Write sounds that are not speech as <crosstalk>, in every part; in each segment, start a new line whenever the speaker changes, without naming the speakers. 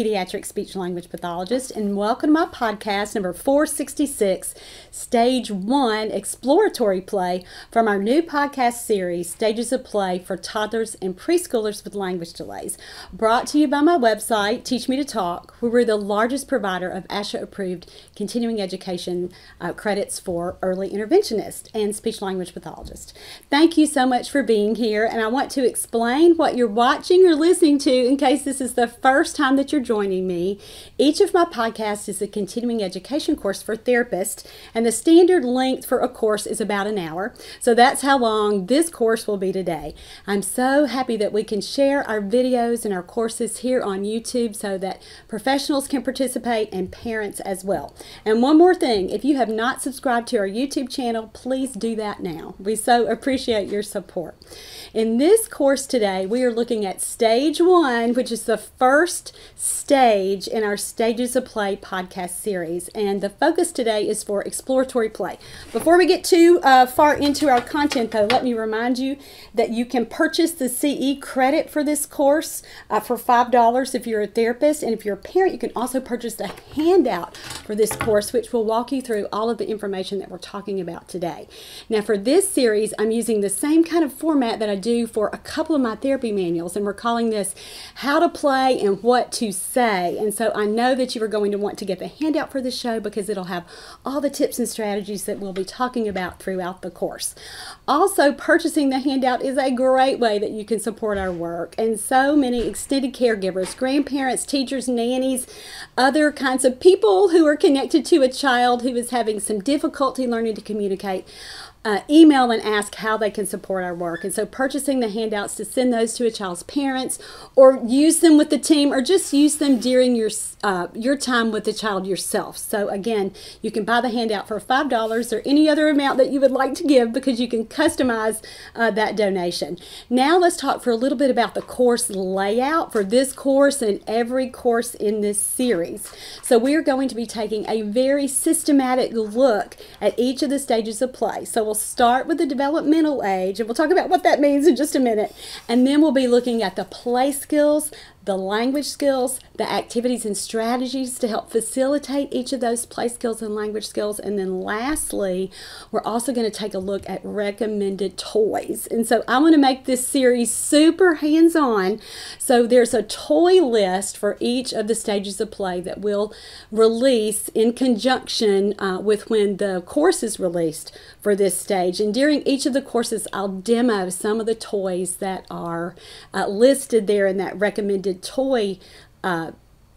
Pediatric speech language pathologist, and welcome to my podcast number 466, Stage 1 Exploratory Play from our new podcast series, Stages of Play for Toddlers and Preschoolers with Language Delays. Brought to you by my website, Teach Me to Talk, where we're the largest provider of ASHA approved continuing education uh, credits for early interventionists and speech language pathologists. Thank you so much for being here, and I want to explain what you're watching or listening to in case this is the first time that you're joining me. Each of my podcasts is a continuing education course for therapists, and the standard length for a course is about an hour. So that's how long this course will be today. I'm so happy that we can share our videos and our courses here on YouTube so that professionals can participate and parents as well. And one more thing, if you have not subscribed to our YouTube channel, please do that now. We so appreciate your support. In this course today, we are looking at stage one, which is the first stage in our Stages of Play podcast series. And the focus today is for exploratory play. Before we get too uh, far into our content, though, let me remind you that you can purchase the CE credit for this course uh, for $5 if you're a therapist. And if you're a parent, you can also purchase the handout for this course, which will walk you through all of the information that we're talking about today. Now, for this series, I'm using the same kind of format that I do for a couple of my therapy manuals, and we're calling this How to Play and What to Say. And so I know that you are going to want to get the handout for the show because it'll have all the tips and strategies that we'll be talking about throughout the course. Also, purchasing the handout is a great way that you can support our work, and so many extended caregivers, grandparents, teachers, nannies, other kinds of people who are connected to a child who is having some difficulty learning to communicate uh, email and ask how they can support our work. And so purchasing the handouts to send those to a child's parents or use them with the team or just use them during your, uh, your time with the child yourself. So again, you can buy the handout for $5 or any other amount that you would like to give because you can customize uh, that donation. Now let's talk for a little bit about the course layout for this course and every course in this series. So we are going to be taking a very systematic look at each of the stages of play. So we'll start with the developmental age, and we'll talk about what that means in just a minute. And then we'll be looking at the play skills, the language skills, the activities and strategies to help facilitate each of those play skills and language skills. And then lastly, we're also going to take a look at recommended toys. And so I want to make this series super hands on. So there's a toy list for each of the stages of play that we'll release in conjunction uh, with when the course is released for this stage. And during each of the courses, I'll demo some of the toys that are uh, listed there in that recommended toy uh,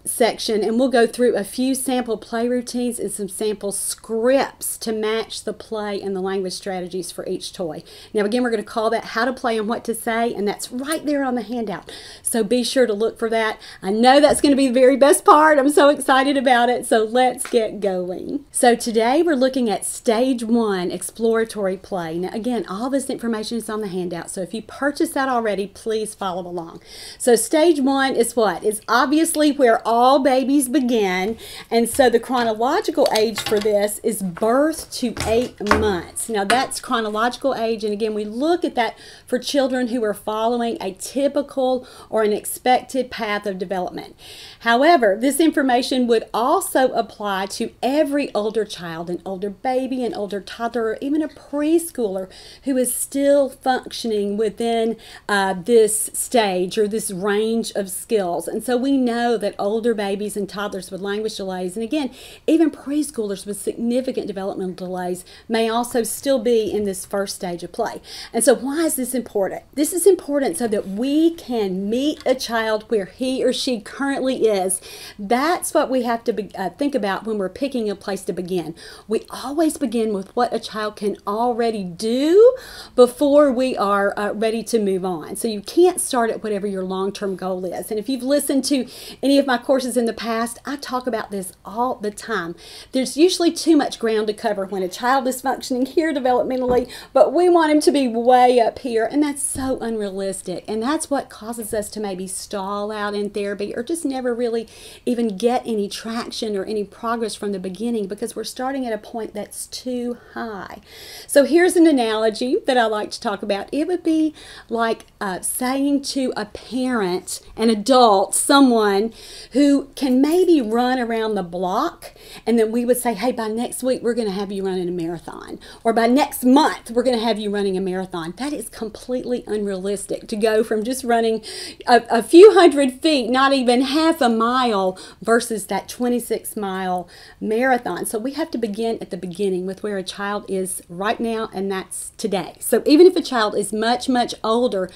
section and we'll go through a few sample play routines and some sample scripts to match the play and the language strategies for each toy. Now again we're going to call that how to play and what to say and that's right there on the handout. So be sure to look for that. I know that's going to be the very best part. I'm so excited about it. So let's get going. So today we're looking at stage one exploratory play. Now again all this information is on the handout so if you purchased that already please follow along. So stage one is what? It's obviously where all all babies begin. And so the chronological age for this is birth to eight months. Now that's chronological age. And again, we look at that for children who are following a typical or an expected path of development. However, this information would also apply to every older child, an older baby, an older toddler, or even a preschooler who is still functioning within uh, this stage or this range of skills. And so we know that older older babies and toddlers with language delays, and again, even preschoolers with significant developmental delays may also still be in this first stage of play. And so, why is this important? This is important so that we can meet a child where he or she currently is. That's what we have to be, uh, think about when we're picking a place to begin. We always begin with what a child can already do before we are uh, ready to move on. So, you can't start at whatever your long term goal is. And if you've listened to any of my courses, courses in the past, I talk about this all the time. There's usually too much ground to cover when a child is functioning here developmentally, but we want him to be way up here, and that's so unrealistic. And that's what causes us to maybe stall out in therapy or just never really even get any traction or any progress from the beginning because we're starting at a point that's too high. So here's an analogy that I like to talk about. It would be like uh, saying to a parent, an adult, someone who can maybe run around the block, and then we would say, hey, by next week, we're going to have you running a marathon. Or by next month, we're going to have you running a marathon. That is completely unrealistic to go from just running a, a few hundred feet, not even half a mile, versus that 26 mile marathon. So we have to begin at the beginning with where a child is right now, and that's today. So even if a child is much, much older,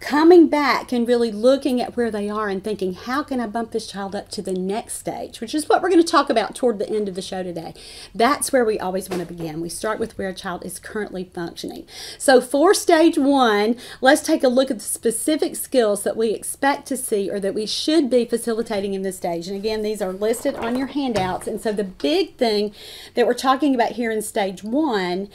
coming back and really looking at where they are and thinking, how can I bump this child up to the next stage, which is what we're going to talk about toward the end of the show today. That's where we always want to begin. We start with where a child is currently functioning. So, for stage one, let's take a look at the specific skills that we expect to see or that we should be facilitating in this stage. And again, these are listed on your handouts. And so, the big thing that we're talking about here in stage one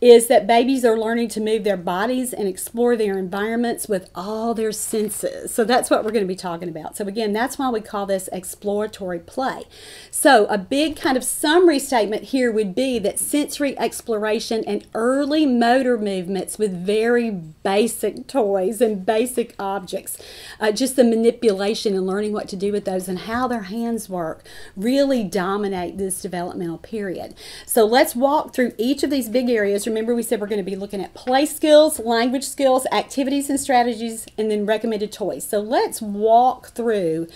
is that babies are learning to move their bodies and explore their environments with all their senses. So that's what we're going to be talking about. So again, that's why we call this exploratory play. So a big kind of summary statement here would be that sensory exploration and early motor movements with very basic toys and basic objects, uh, just the manipulation and learning what to do with those and how their hands work really dominate this developmental period. So let's walk through each of these big areas. Remember we said we're going to be looking at play skills, language skills, activities and strategies strategies, and then recommended toys. So let's walk through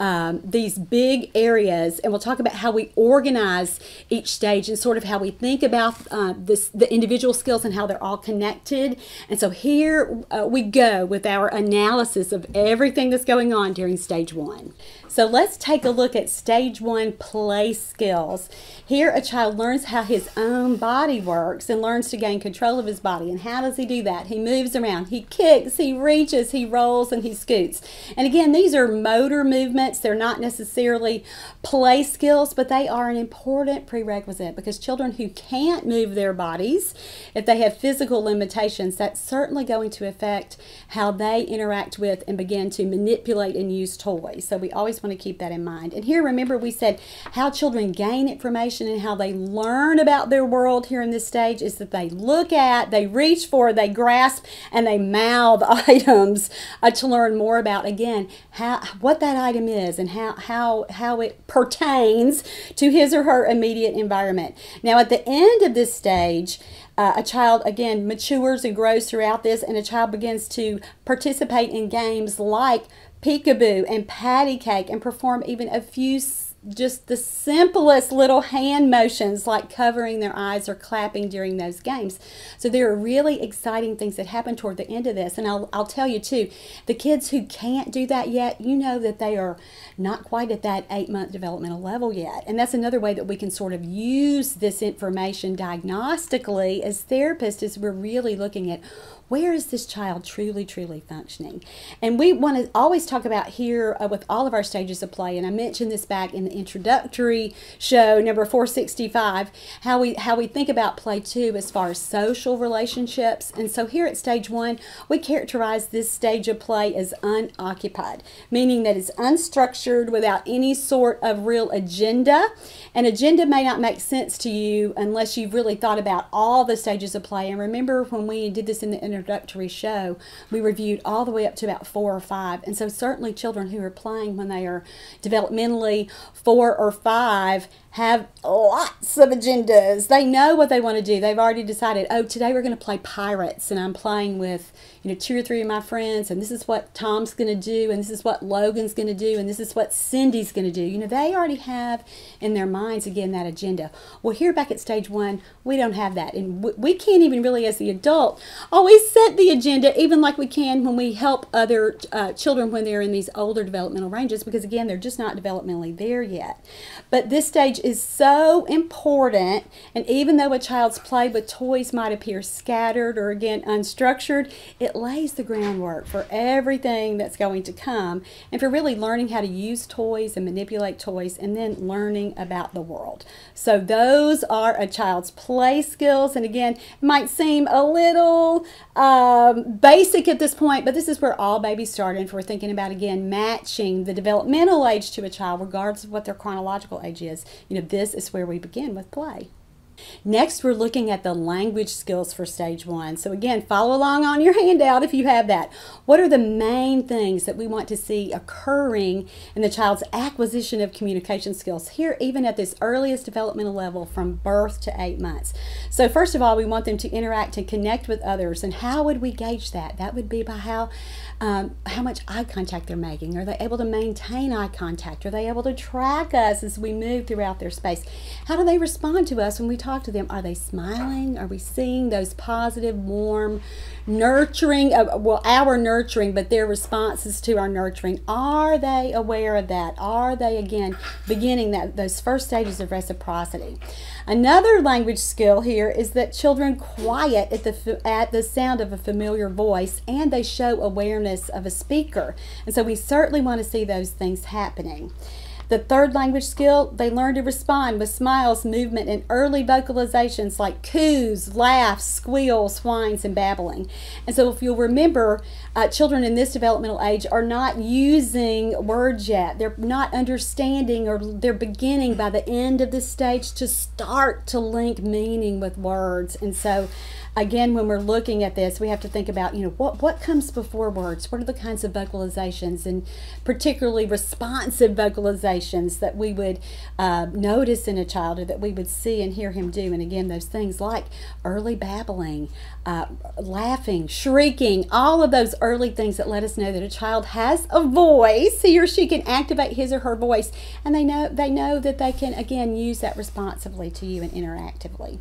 um, these big areas and we'll talk about how we organize each stage and sort of how we think about uh, this, the individual skills and how they're all connected. And so here uh, we go with our analysis of everything that's going on during stage one. So let's take a look at stage one play skills. Here, a child learns how his own body works and learns to gain control of his body. And how does he do that? He moves around, he kicks, he reaches, he rolls, and he scoots. And again, these are motor movements. They're not necessarily play skills, but they are an important prerequisite because children who can't move their bodies, if they have physical limitations, that's certainly going to affect how they interact with and begin to manipulate and use toys. So we always want to keep that in mind. And here, remember, we said how children gain information information and how they learn about their world here in this stage is that they look at, they reach for, they grasp, and they mouth <laughs> items uh, to learn more about again how what that item is and how how how it pertains to his or her immediate environment. Now, at the end of this stage. Uh, a child again matures and grows throughout this, and a child begins to participate in games like peekaboo and patty cake and perform even a few just the simplest little hand motions like covering their eyes or clapping during those games. So there are really exciting things that happen toward the end of this. And I'll, I'll tell you too, the kids who can't do that yet, you know that they are not quite at that eight month developmental level yet. And that's another way that we can sort of use this information diagnostically as therapists as we're really looking at where is this child truly, truly functioning? And we want to always talk about here uh, with all of our stages of play, and I mentioned this back in the introductory show, number 465, how we how we think about play too as far as social relationships. And so here at stage one, we characterize this stage of play as unoccupied, meaning that it's unstructured without any sort of real agenda. An agenda may not make sense to you unless you've really thought about all the stages of play. And remember when we did this in the introductory show, we reviewed all the way up to about four or five. And so, certainly, children who are playing when they are developmentally four or five have lots of agendas. They know what they want to do. They've already decided, oh, today we're going to play pirates, and I'm playing with you know two or three of my friends, and this is what Tom's going to do, and this is what Logan's going to do, and this is what Cindy's going to do. You know, they already have in their minds again that agenda. Well, here back at stage one, we don't have that, and we can't even really, as the adult, always set the agenda even like we can when we help other uh, children when they're in these older developmental ranges because again they're just not developmentally there yet but this stage is so important and even though a child's play with toys might appear scattered or again unstructured it lays the groundwork for everything that's going to come and for really learning how to use toys and manipulate toys and then learning about the world so those are a child's play skills and again might seem a little um, basic at this point, but this is where all babies start. And if we're thinking about again matching the developmental age to a child, regardless of what their chronological age is, you know, this is where we begin with play. Next, we're looking at the language skills for stage one. So again, follow along on your <laughs> handout if you have that. What are the main things that we want to see occurring in the child's acquisition of communication skills here, even at this earliest developmental level from birth to eight months? So first of all, we want them to interact and connect with others. And how would we gauge that? That would be by how um, how much eye contact they're making. Are they able to maintain eye contact? Are they able to track us as we move throughout their space? How do they respond to us when we talk to them? Are they smiling? Are we seeing those positive, warm, nurturing, uh, well, our nurturing, but their responses to our nurturing? Are they aware of that? Are they, again, beginning that those first stages of reciprocity? Another language skill here is that children quiet at the, at the sound of a familiar voice and they show awareness of a speaker. And so we certainly want to see those things happening. The third language skill, they learn to respond with smiles, movement, and early vocalizations like coos, laughs, squeals, whines, and babbling. And so, if you'll remember, uh, children in this developmental age are not using words yet. They're not understanding, or they're beginning by the end of the stage to start to link meaning with words. And so, again, when we're looking at this, we have to think about, you know, what, what comes before words? What are the kinds of vocalizations and particularly responsive vocalizations that we would uh, notice in a child or that we would see and hear him do? And again, those things like early babbling, uh, laughing, shrieking, all of those early things that let us know that a child has a voice. He or she can activate his or her voice, and they know they know that they can again use that responsively to you and interactively.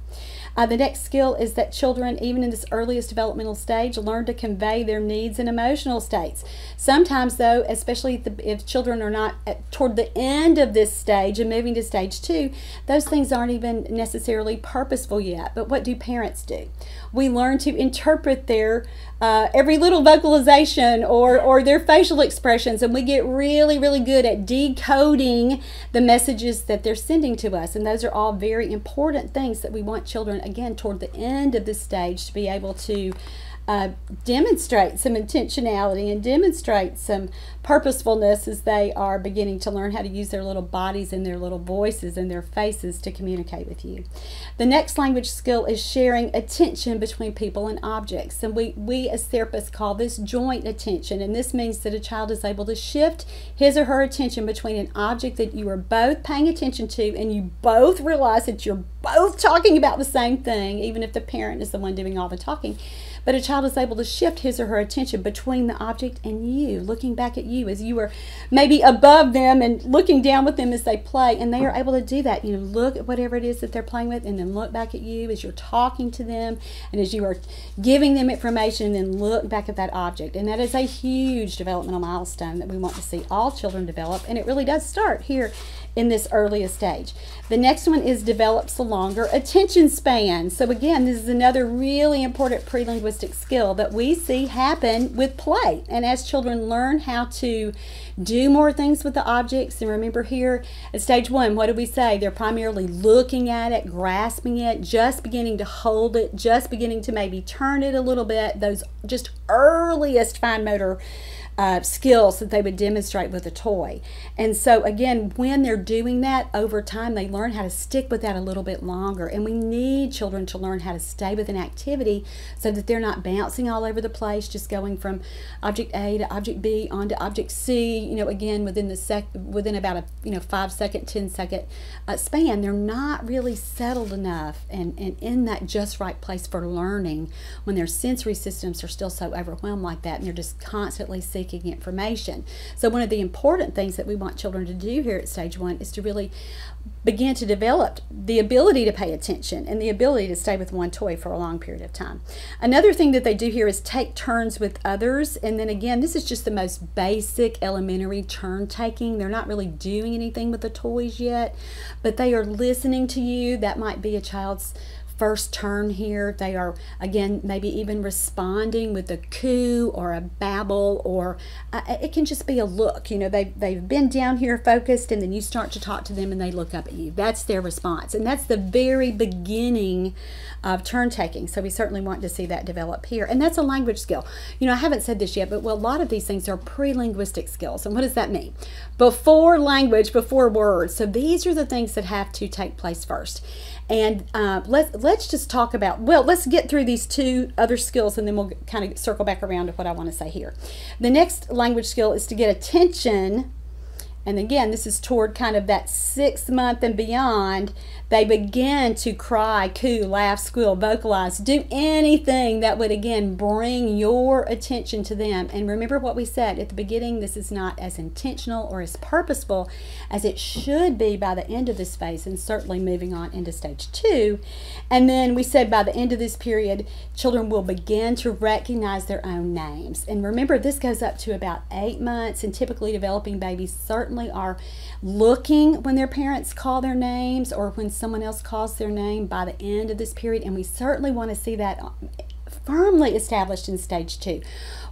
Uh, the next skill is that children, even in this earliest developmental stage, learn to convey their needs and emotional states. Sometimes, though, especially if, the, if children are not at, toward the end of this stage and moving to stage two, those things aren't even necessarily purposeful yet. But what do parents do? We learn to interpret their uh, every little vocalization or, or their facial expressions, and we get really, really good at decoding the messages that they're sending to us. And those are all very important things that we want children, again, toward the end of this stage, to be able to uh, demonstrate some intentionality and demonstrate some purposefulness as they are beginning to learn how to use their little bodies and their little voices and their faces to communicate with you. The next language skill is sharing attention between people and objects. And we, we as therapists call this joint attention. And this means that a child is able to shift his or her attention between an object that you are both paying attention to and you both realize that you're both talking about the same thing, even if the parent is the one doing all the talking. But a child is able to shift his or her attention between the object and you, looking back at you as you are maybe above them and looking down with them as they play. And they are able to do that. You know, look at whatever it is that they're playing with and then look back at you as you're talking to them and as you are giving them information and then look back at that object. And that is a huge developmental milestone that we want to see all children develop. And it really does start here in this earliest stage. The next one is develops a longer attention span. So again, this is another really important pre-linguistic skill that we see happen with play. And as children learn how to do more things with the objects, and remember here at stage one, what do we say? They're primarily looking at it, grasping it, just beginning to hold it, just beginning to maybe turn it a little bit. Those just earliest fine motor uh, skills that they would demonstrate with a toy. And so, again, when they're doing that over time, they learn how to stick with that a little bit longer. And we need children to learn how to stay with an activity so that they're not bouncing all over the place, just going from object A to object B on to object C. You know, again, within the sec, within about a you know five second, ten second uh, span, they're not really settled enough and, and in that just right place for learning when their sensory systems are still so overwhelmed like that, and they're just constantly seeking seeking information. So one of the important things that we want children to do here at stage one is to really begin to develop the ability to pay attention and the ability to stay with one toy for a long period of time. Another thing that they do here is take turns with others. And then again, this is just the most basic elementary turn taking. They're not really doing anything with the toys yet, but they are listening to you. That might be a child's first turn here. They are, again, maybe even responding with a coo or a babble, or uh, it can just be a look. You know, they, they've been down here focused, and then you start to talk to them and they look up at you. That's their response. And that's the very beginning of turn taking. So we certainly want to see that develop here. And that's a language skill. You know, I haven't said this yet, but well, a lot of these things are pre linguistic skills. And what does that mean? Before language, before words. So these are the things that have to take place first. And uh, let's let's just talk about well, let's get through these two other skills, and then we'll kind of circle back around to what I want to say here. The next language skill is to get attention and again, this is toward kind of that sixth month and beyond. They begin to cry, coo, laugh, squeal, vocalize, do anything that would again bring your attention to them. And remember what we said at the beginning this is not as intentional or as purposeful as it should be by the end of this phase, and certainly moving on into stage two. And then we said by the end of this period, children will begin to recognize their own names. And remember, this goes up to about eight months, and typically developing babies certainly are looking when their parents call their names or when someone else calls their name by the end of this period. And we certainly want to see that firmly established in stage two.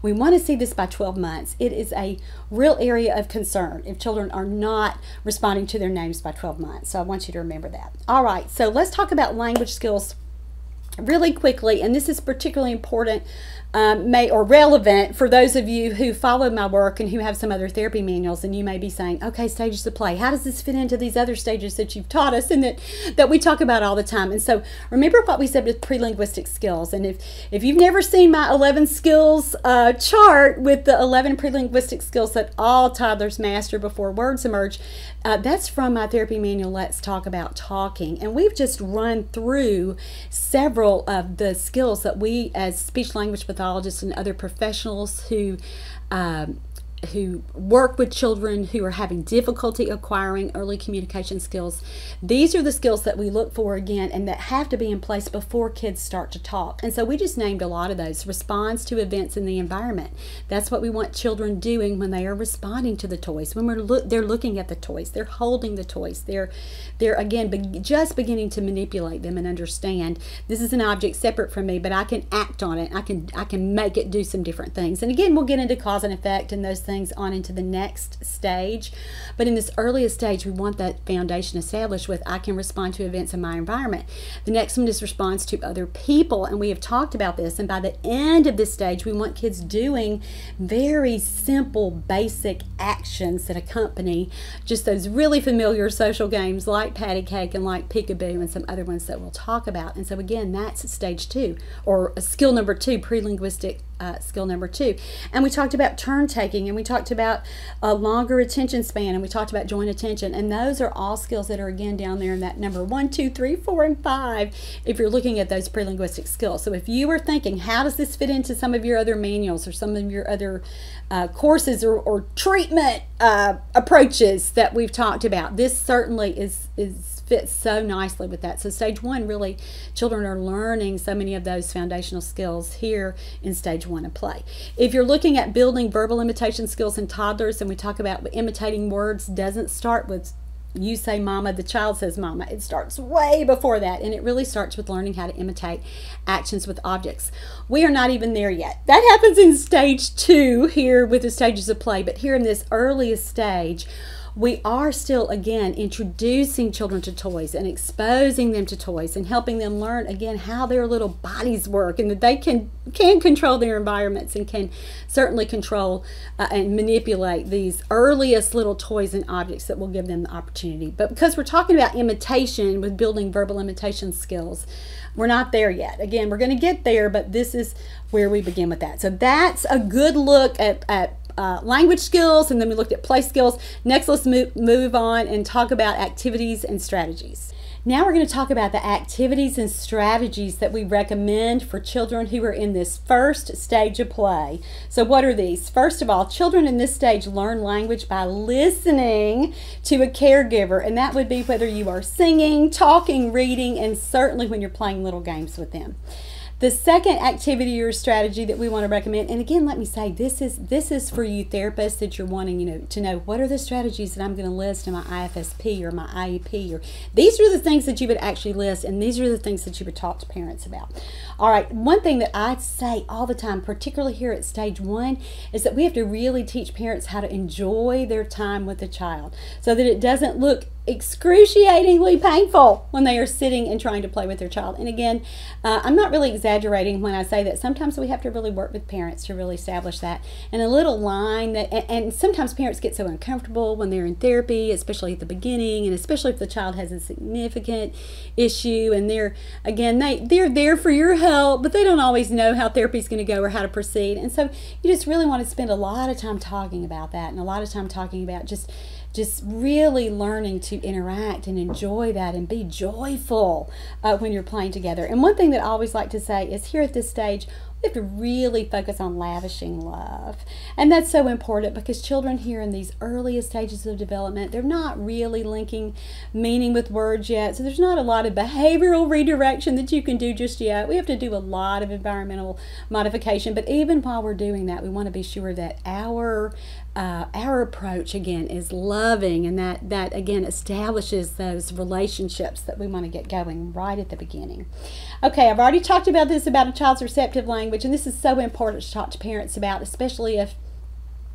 We want to see this by 12 months. It is a real area of concern if children are not responding to their names by 12 months. So I want you to remember that. All right, so let's talk about language skills really quickly, and this is particularly important um, may or relevant for those of you who follow my work and who have some other therapy manuals and you may be saying okay stages of play how does this fit into these other stages that you've taught us and that that we talk about all the time? And so remember what we said with pre-linguistic skills and if if you've never seen my 11 skills uh, chart with the 11 pre-linguistic skills that all toddlers master before words emerge uh, that's from my therapy manual let's talk about talking. And we've just run through several of the skills that we as speech language pathologists pathologists and other professionals who um, who work with children who are having difficulty acquiring early communication skills. These are the skills that we look for again and that have to be in place before kids start to talk. And so we just named a lot of those. Response to events in the environment. That's what we want children doing when they are responding to the toys. When we're look, they're looking at the toys, they're holding the toys. They're they're again be, just beginning to manipulate them and understand this is an object separate from me, but I can act on it. I can I can make it do some different things. And again, we'll get into cause and effect and those things on into the next stage. But in this earliest stage, we want that foundation established with I can respond to events in my environment. The next one is response to other people, and we have talked about this. And by the end of this stage, we want kids doing very simple, basic actions that accompany just those really familiar social games like patty cake and like peekaboo and some other ones that we'll talk about. And so again, that's stage two or skill number two, pre-linguistic uh, skill number two. And we talked about turn taking and we talked about a longer attention span and we talked about joint attention. And those are all skills that are again down there in that number one, two, three, four, and five if you're looking at those pre-linguistic skills. So if you were thinking, how does this fit into some of your other manuals or some of your other uh, courses or, or treatment uh, approaches that we've talked about, this certainly is, is fits so nicely with that. So stage one, really, children are learning so many of those foundational skills here in stage one of play. If you're looking at building verbal imitation skills in toddlers, and we talk about imitating words doesn't start with you say mama, the child says mama. It starts way before that, and it really starts with learning how to imitate actions with objects. We are not even there yet. That happens in stage two here with the stages of play, but here in this earliest stage, we are still again introducing children to toys and exposing them to toys and helping them learn again how their little bodies work and that they can can control their environments and can certainly control uh, and manipulate these earliest little toys and objects that will give them the opportunity. But because we're talking about imitation with building verbal imitation skills we're not there yet. Again we're going to get there but this is where we begin with that. So that's a good look at, at uh, language skills and then we looked at play skills. Next, let's move, move on and talk about activities and strategies. Now we're going to talk about the activities and strategies that we recommend for children who are in this first stage of play. So, what are these? First of all, children in this stage learn language by listening to a caregiver, and that would be whether you are singing, talking, reading, and certainly when you're playing little games with them. The second activity or strategy that we want to recommend, and again, let me say this is this is for you therapists that you're wanting, you know, to know what are the strategies that I'm going to list in my IFSP or my IEP, or these are the things that you would actually list, and these are the things that you would talk to parents about. All right, one thing that I say all the time, particularly here at stage one, is that we have to really teach parents how to enjoy their time with the child, so that it doesn't look excruciatingly painful when they are sitting and trying to play with their child. And again, uh, I'm not really exaggerating when I say that sometimes we have to really work with parents to really establish that. And a little line that, and, and sometimes parents get so uncomfortable when they're in therapy, especially at the beginning, and especially if the child has a significant issue and they're, again, they, they're there for your help, but they don't always know how therapy is going to go or how to proceed. And so you just really want to spend a lot of time talking about that and a lot of time talking about just just really learning to interact and enjoy that and be joyful uh, when you're playing together. And one thing that I always like to say is here at this stage, have to really focus on lavishing love. And that's so important because children here in these earliest stages of development, they're not really linking meaning with words yet. So there's not a lot of behavioral <laughs> redirection that you can do just yet. We have to do a lot of environmental modification. But even while we're doing that, we want to be sure that our uh, our approach again is loving and that that again establishes those relationships that we want to get going right at the beginning okay i've already talked about this about a child's receptive language and this is so important to talk to parents about especially if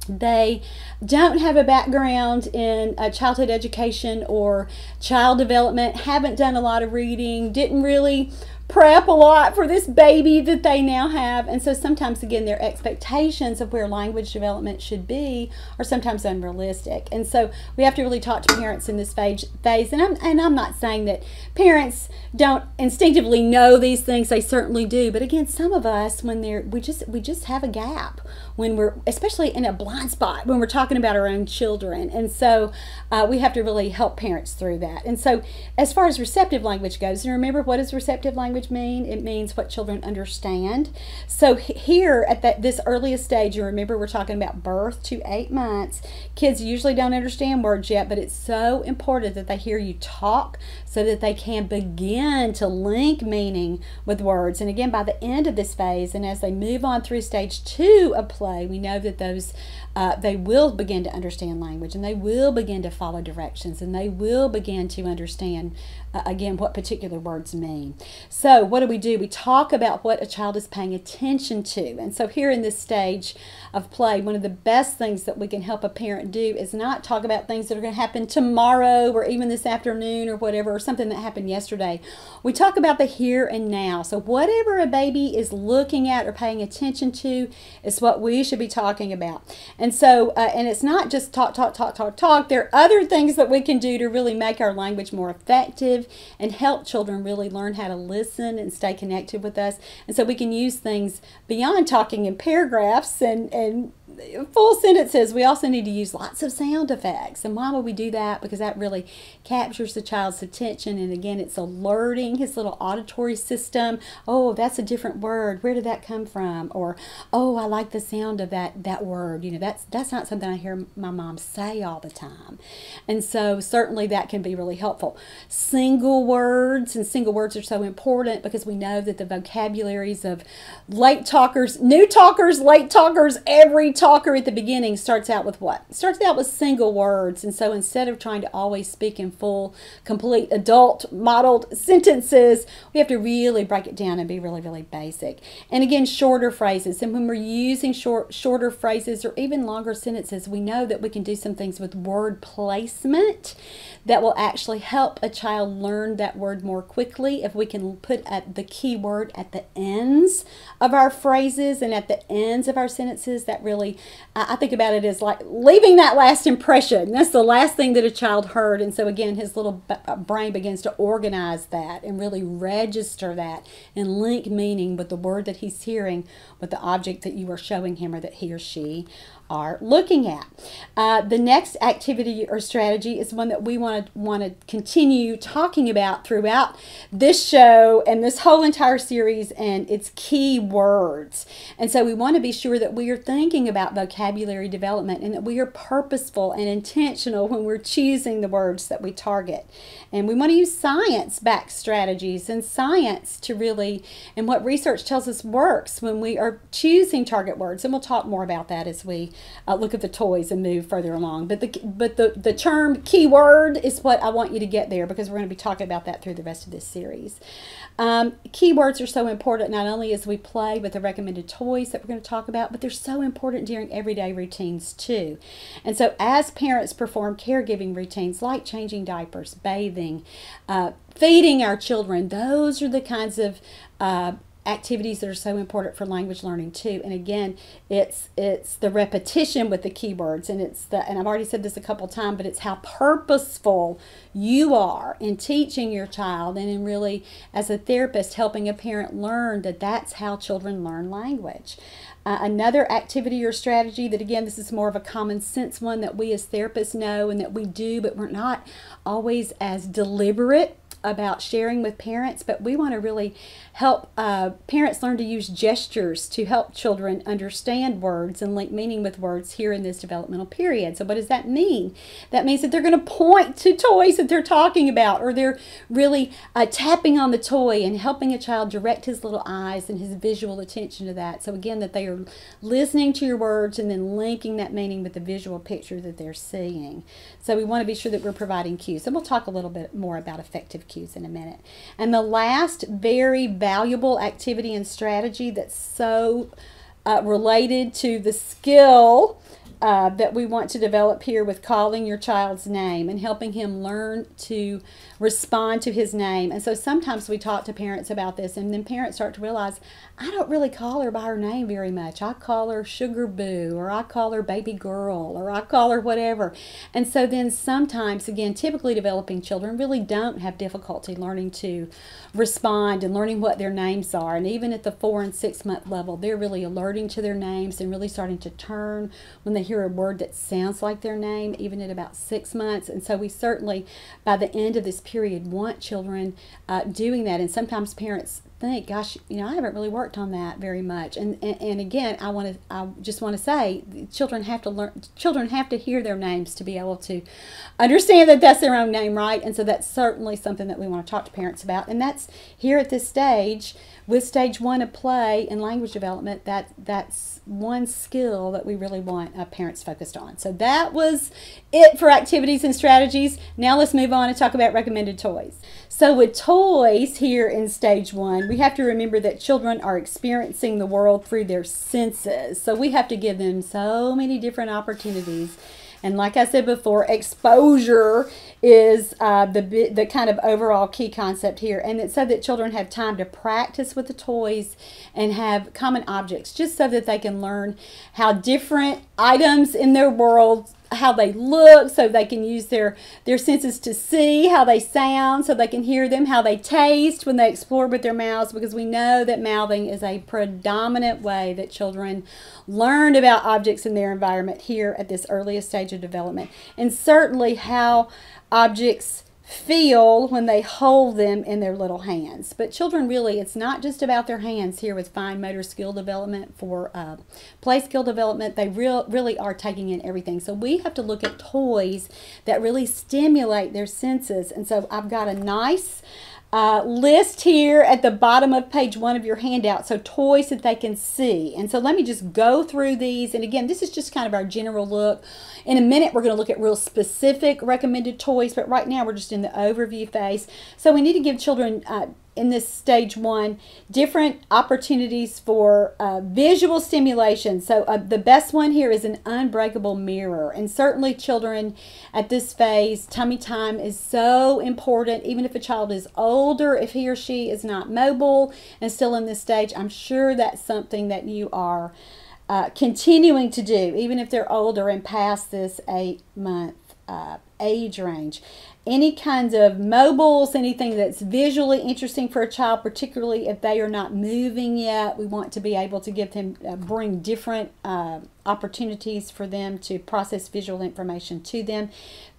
they don't have a background in uh, childhood education or child development haven't done a lot of reading didn't really prep a lot for this baby that they now have. And so sometimes, again, their expectations of where language development should be are sometimes unrealistic. And so we have to really talk to parents in this phase. phase. And, I'm, and I'm not saying that parents don't instinctively know these things, they certainly do. But again, some of us, when they're, we just, we just have a gap when we're, especially in a blind spot, when we're talking about our own children. And so uh, we have to really help parents through that. And so as far as receptive language goes, and remember what does receptive language? mean? It means what children understand. So here at that this earliest stage, you remember we're talking about birth to eight months. Kids usually don't understand words yet, but it's so important that they hear you talk so that they can begin to link meaning with words. And again, by the end of this phase, and as they move on through stage two of play, we know that those uh, they will begin to understand language and they will begin to follow directions and they will begin to understand uh, again what particular words mean. So, what do we do? We talk about what a child is paying attention to. And so, here in this stage of play, one of the best things that we can help a parent do is not talk about things that are going to happen tomorrow or even this afternoon or whatever, or something that happened yesterday. We talk about the here and now. So, whatever a baby is looking at or paying attention to is what we should be talking about. And so, uh, and it's not just talk, talk, talk, talk, talk. There are other things that we can do to really make our language more effective and help children really learn how to listen and stay connected with us. And so we can use things beyond talking in paragraphs and, and and full sentences, we also need to use lots of sound effects. And why would we do that? Because that really captures the child's attention. And again, it's alerting his little auditory system. Oh, that's a different word. Where did that come from? Or, oh, I like the sound of that, that word. You know, that's, that's not something I hear my mom say all the time. And so certainly that can be really helpful. Single words and single words are so important because we know that the vocabularies of late talkers, new talkers, late talkers, every talker at the beginning starts out with what? Starts out with single words. And so instead of trying to always speak in full, complete adult modeled <laughs> sentences, we have to really break it down and be really, really basic. And again, shorter phrases. And when we're using short, shorter phrases or even longer sentences, we know that we can do some things with word placement that will actually help a child learn that word more quickly if we can put the key word at the ends of our phrases and at the ends of our sentences that really I think about it as like leaving that last impression. That's the last thing that a child heard. And so, again, his little uh, brain begins to organize that and really register that and link meaning with the word that he's hearing with the object that you are showing him or that he or she are looking at. Uh, the next activity or strategy is one that we want to want to continue talking about throughout this show and this whole entire series, and it's key words. And so we want to be sure that we are thinking about vocabulary development and that we are purposeful and intentional when we're choosing the words that we target. And we want to use science-backed strategies and science to really and what research tells us works when we are choosing target words. And we'll talk more about that as we uh, look at the toys and move further along. But the but the the term keyword is what I want you to get there because we're going to be talking about that through the rest of this series. Um, keywords are so important not only as we play with the recommended toys that we're going to talk about, but they're so important during everyday routines too. And so, as parents perform caregiving routines like changing diapers, bathing, uh, feeding our children, those are the kinds of uh, activities that are so important for language learning too. And again it's it's the repetition with the keywords and it's the and i've already said this a couple times but it's how purposeful you are in teaching your child and in really as a therapist helping a parent learn that that's how children learn language. Uh, another activity or strategy that again this is more of a common sense one that we as therapists know and that we do but we're not always as deliberate about sharing with parents, but we want to really help uh, parents learn to use gestures to help children understand words and link meaning with words here in this developmental period. So, what does that mean? That means that they're going to point to toys that they're talking about, or they're really uh, tapping on the toy and helping a child direct his little eyes and his visual attention to that. So, again, that they are listening to your words and then linking that meaning with the visual picture that they're seeing. So, we want to be sure that we're providing cues. And we'll talk a little bit more about effective cues in a minute. And the last very valuable activity and strategy that's so uh, related to the skill uh, that we want to develop here with calling your child's name and helping him learn to respond to his name. And so sometimes we talk to parents about this, and then parents start to realize, I don't really call her by her name very much. I call her Sugar Boo, or I call her Baby Girl, or I call her whatever. And so then sometimes, again, typically developing children really don't have difficulty learning to respond and learning what their names are. And even at the four and six month level, they're really alerting to their names and really starting to turn when they hear a word that sounds like their name, even at about six months. And so we certainly, by the end of this period, want children uh, doing that. And sometimes parents think, gosh, you know, I haven't really worked on that very much. And and, and again, I want to, I just want to say, children have to learn. Children have to hear their names to be able to understand that that's their own name, right? And so that's certainly something that we want to talk to parents about. And that's here at this stage with stage one of play and language development. That that's one skill that we really want uh, parents focused on. So that was it for activities and strategies. Now let's move on and talk about recommended toys. So, with toys here in stage one, we have to remember that children are experiencing the world through their senses. So, we have to give them so many different opportunities. And like I said before, exposure is uh, the the kind of overall key concept here, and it's so that children have time to practice with the toys and have common objects, just so that they can learn how different items in their world how they look so they can use their their senses to see how they sound so they can hear them how they taste when they explore with their mouths because we know that mouthing is a predominant way that children learn about objects in their environment here at this earliest stage of development. And certainly how objects feel when they hold them in their little hands. But children really, it's not just about their hands here with fine motor skill development for uh, play skill development. They real, really are taking in everything. So we have to look at toys that really stimulate their senses. And so I've got a nice uh, list here at the bottom of page one of your handout. So toys that they can see. And so let me just go through these. And again, this is just kind of our general look. In a minute, we're going to look at real specific recommended toys, but right now we're just in the overview phase. So we need to give children uh, in this stage one different opportunities for uh, visual stimulation. So, uh, the best one here is an unbreakable mirror. And certainly, children at this phase, tummy time is so important. Even if a child is older, if he or she is not mobile and still in this stage, I'm sure that's something that you are uh, continuing to do, even if they're older and past this eight month uh, age range. Any kinds of mobiles, anything that's visually interesting for a child, particularly if they are not moving yet, we want to be able to give them, uh, bring different uh, opportunities for them to process visual information to them.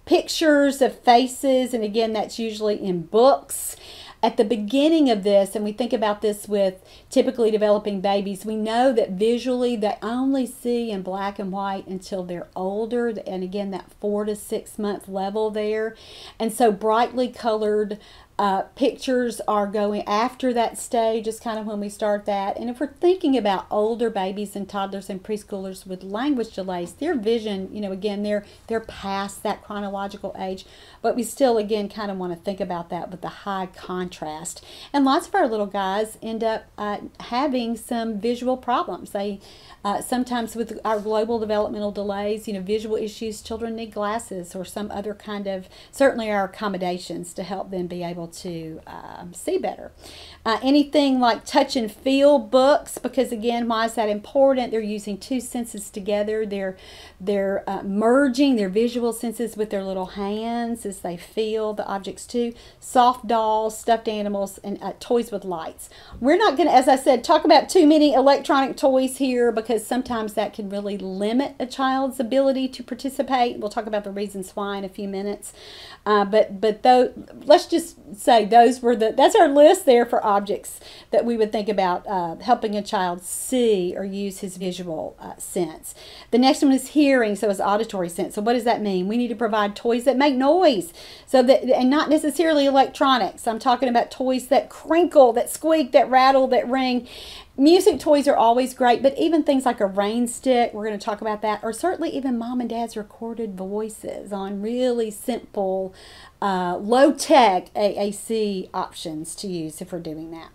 Pictures of faces, and again, that's usually in books at the beginning of this, and we think about this with typically developing babies, we know that visually they only see in black and white until they're older, and again, that four to six month level there. And so, brightly colored uh, pictures are going after that stage is kind of when we start that. And if we're thinking about older babies and toddlers and preschoolers with language delays, their vision, you know, again, they're they're past that chronological age, but we still again kind of want to think about that with the high contrast. And lots of our little guys end up uh, having some visual problems. They uh, sometimes with our global developmental delays, you know, visual issues, children need glasses or some other kind of, certainly our accommodations to help them be able to um, see better. Uh, anything like touch and feel books, because again, why is that important? They're using two senses together. They're they're uh, merging their visual senses with their little hands as they feel the objects too. Soft dolls, stuffed animals, and uh, toys with lights. We're not going to, as I said, talk about too many electronic toys here because sometimes that can really limit a child's ability to participate. We'll talk about the reasons why in a few minutes. Uh, but but though, let's just say those were the that's our list there for objects that we would think about uh, helping a child see or use his visual uh, sense. The next one is hearing, so it's auditory sense. So what does that mean? We need to provide toys that make noise, so that and not necessarily electronics. I'm talking about toys that crinkle, that squeak, that rattle, that ring, Music toys are always great, but even things like a rain stick, we're going to talk about that, or certainly even mom and dad's recorded voices on really simple, uh, low tech AAC options to use if we're doing that.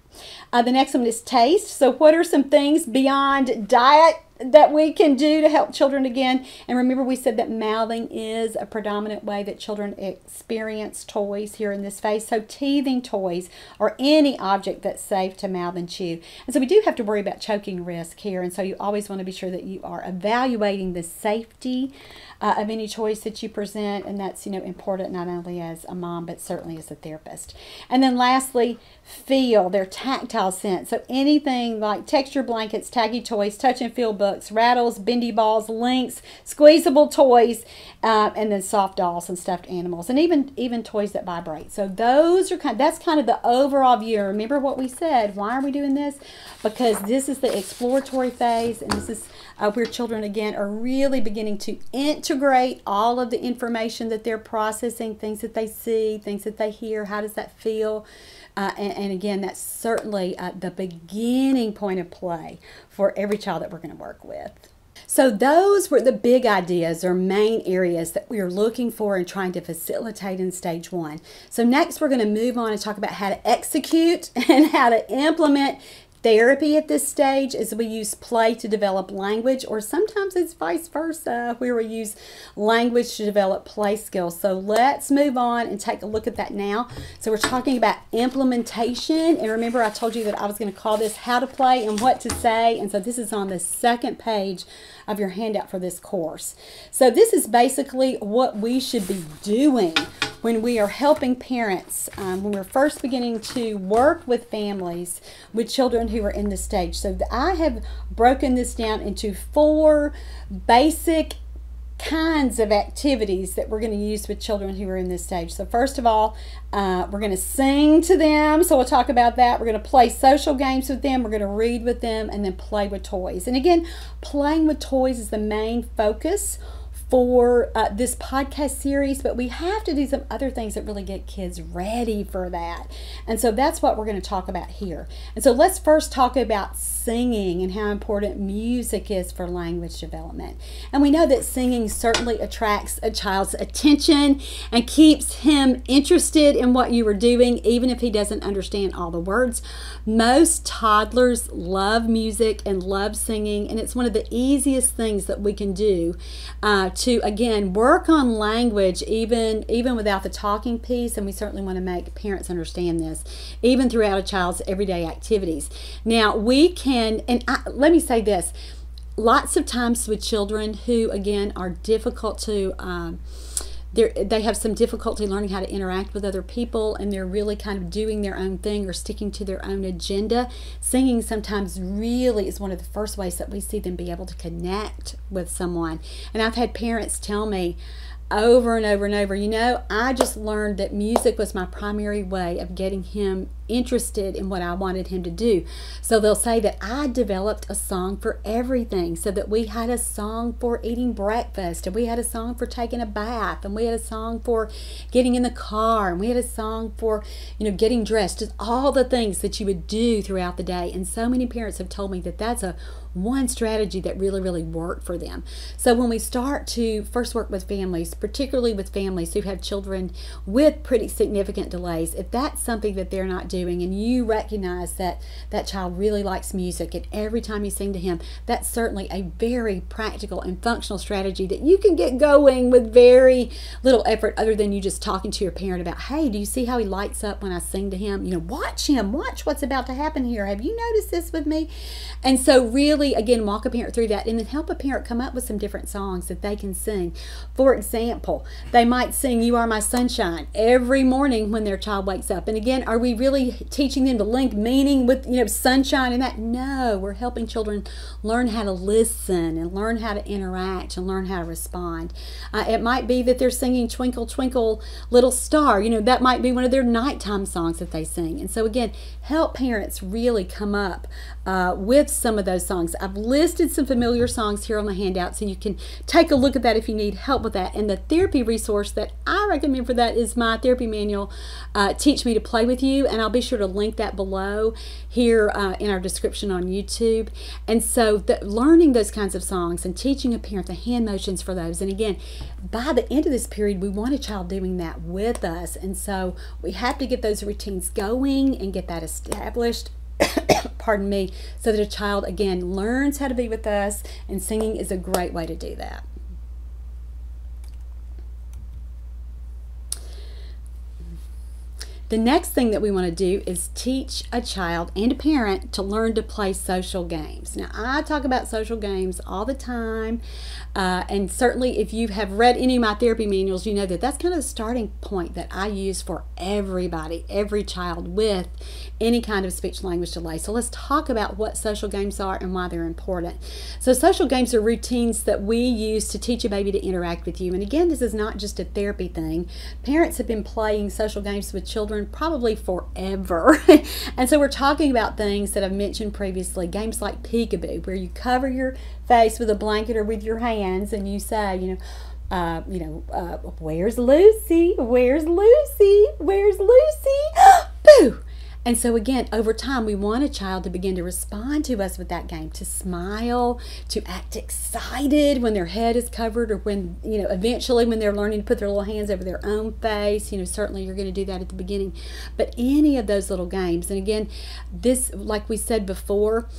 Uh, the next one is taste. So, what are some things beyond diet that we can do to help children again. And remember, we said that mouthing is a predominant way that children experience toys here in this phase. So, teething toys or any object that's safe to mouth and chew. And so, we do have to worry about choking risk here. And so, you always want to be sure that you are evaluating the safety uh, of any choice that you present. And that's, you know, important not only as a mom, but certainly as a therapist. And then, lastly, feel their tactile sense. So, anything like texture blankets, taggy toys, touch and feel books, rattles, bendy balls, links, squeezable toys, uh, and then soft dolls and stuffed animals, and even even toys that vibrate. So those are kind. That's kind of the overall view. Remember what we said. Why are we doing this? Because this is the exploratory phase, and this is uh, where children again are really beginning to integrate all of the information that they're processing, things that they see, things that they hear. How does that feel? Uh, and, and, again, that's certainly uh, the beginning point of play for every child that we're going to work with. So, those were the big ideas or main areas that we are looking for and trying to facilitate in stage one. So, next, we're going to move on and talk about how to execute <laughs> and how to implement therapy at this stage is we use play to develop language, or sometimes it's vice versa, where we use language to develop play skills. So let's move on and take a look at that now. So we're talking about implementation, and remember I told you that I was going to call this how to play and what to say, and so this is on the second page of your handout for this course. So this is basically what we should be doing when we are helping parents, um, when we're first beginning to work with families with children who are in this stage. So I have broken this down into four basic kinds of activities that we're going to use with children who are in this stage. So, first of all, uh, we're going to sing to them. So, we'll talk about that. We're going to play social games with them. We're going to read with them and then play with toys. And again, playing with toys is the main focus for uh, this podcast series, but we have to do some other things that really get kids ready for that. And so that's what we're going to talk about here. And so let's first talk about singing and how important music is for language development. And we know that singing certainly attracts a child's attention and keeps him interested in what you are doing, even if he doesn't understand all the words. Most toddlers love music and love singing, and it's one of the easiest things that we can do. Uh, to again work on language even even without the talking piece and we certainly want to make parents understand this even throughout a child's everyday activities now we can and I, let me say this lots of times with children who again are difficult to um, they have some difficulty learning how to interact with other people and they're really kind of doing their own thing or sticking to their own agenda, singing sometimes really is one of the first ways that we see them be able to connect with someone. And I've had parents tell me, over and over and over. You know, I just learned that music was my primary way of getting him interested in what I wanted him to do. So they'll say that I developed a song for everything, so that we had a song for eating breakfast, and we had a song for taking a bath, and we had a song for getting in the car, and we had a song for, you know, getting dressed, just all the things that you would do throughout the day. And so many parents have told me that that's a one strategy that really, really worked for them. So when we start to first work with families, particularly with families who have children with pretty significant delays, if that's something that they're not doing and you recognize that that child really likes music and every time you sing to him, that's certainly a very practical and functional strategy that you can get going with very little effort other than you just talking to your parent about, hey, do you see how he lights up when I sing to him? You know, watch him, watch what's about to happen here. Have you noticed this with me? And so really really, again, walk a parent through that and then help a parent come up with some different songs that they can sing. For example, they might sing You Are My Sunshine every morning when their child wakes up. And again, are we really teaching them to link meaning with, you know, sunshine and that? No, we're helping children learn how to listen and learn how to interact and learn how to respond. Uh, it might be that they're singing Twinkle, Twinkle, Little Star. You know, that might be one of their nighttime songs that they sing. And so, again, help parents really come up uh, with some of those songs. I've listed some familiar songs here on the handout so you can take a look at that if you need help with that. And the therapy resource that I recommend for that is my therapy manual, uh, Teach Me to Play with You. And I'll be sure to link that below here uh, in our description on YouTube. And so the, learning those kinds of songs and teaching a parent the hand motions for those. And again, by the end of this period, we want a child doing that with us. And so we have to get those routines going and get that established <coughs> pardon me, so that a child again learns how to be with us, and singing is a great way to do that. The next thing that we want to do is teach a child and a parent to learn to play social games. Now, I talk about social games all the time, uh, and certainly if you have read any of my therapy manuals, you know that that's kind of the starting point that I use for everybody, every child with any kind of speech language delay. So, let's talk about what social games are and why they're important. So, social games are routines that we use to teach a baby to interact with you. And again, this is not just a therapy thing, parents have been playing social games with children children probably forever. <laughs> and so we're talking about things that I've mentioned previously games like peekaboo, where you cover your face with a blanket or with your hands and you say, you know, uh, you know, uh, where's Lucy? Where's Lucy? Where's Lucy? <gasps> Boo! And so, again, over time, we want a child to begin to respond to us with that game, to smile, to act excited when their head is covered, or when, you know, eventually when they're learning to put their little hands over their own face. You know, certainly you're going to do that at the beginning. But any of those little games, and again, this, like we said before,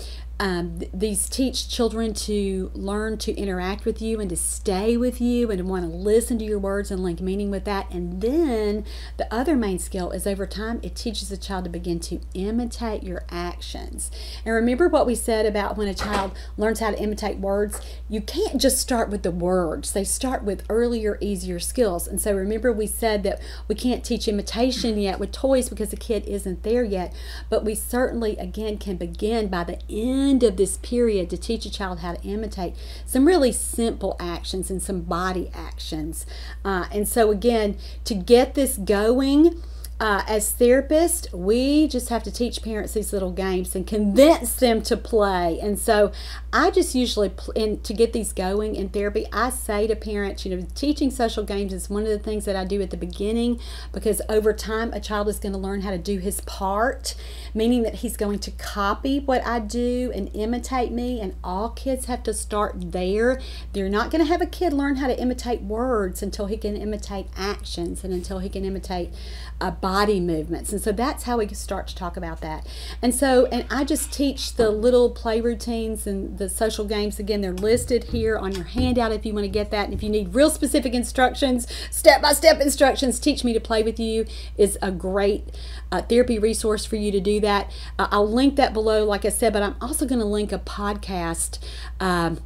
um, th- these teach children to learn to interact with you and to stay with you and to want to listen to your words and link meaning with that. And then the other main skill is over time, it teaches a child to begin to imitate your actions. And remember what we said about when a child learns how to imitate words? You can't just start with the words, they start with earlier, easier skills. And so remember, we said that we can't teach imitation yet with toys because the kid isn't there yet, but we certainly, again, can begin by the end end of this period to teach a child how to imitate some really simple actions and some body actions. Uh, and so, again, to get this going, uh, as therapists, we just have to teach parents these little games and convince them to play. And so, I just usually, in, to get these going in therapy, I say to parents, you know, teaching social games is one of the things that I do at the beginning because over time, a child is going to learn how to do his part, meaning that he's going to copy what I do and imitate me. And all kids have to start there. They're not going to have a kid learn how to imitate words until he can imitate actions and until he can imitate body movements. And so that's how we can start to talk about that. And so, and I just teach the little play routines and the social games. Again, they're listed here on your handout if you want to get that. And if you need real specific instructions, step by step instructions, Teach Me to Play with You is a great uh, therapy resource for you to do that. Uh, I'll link that below, like I said, but I'm also going to link a podcast. Um,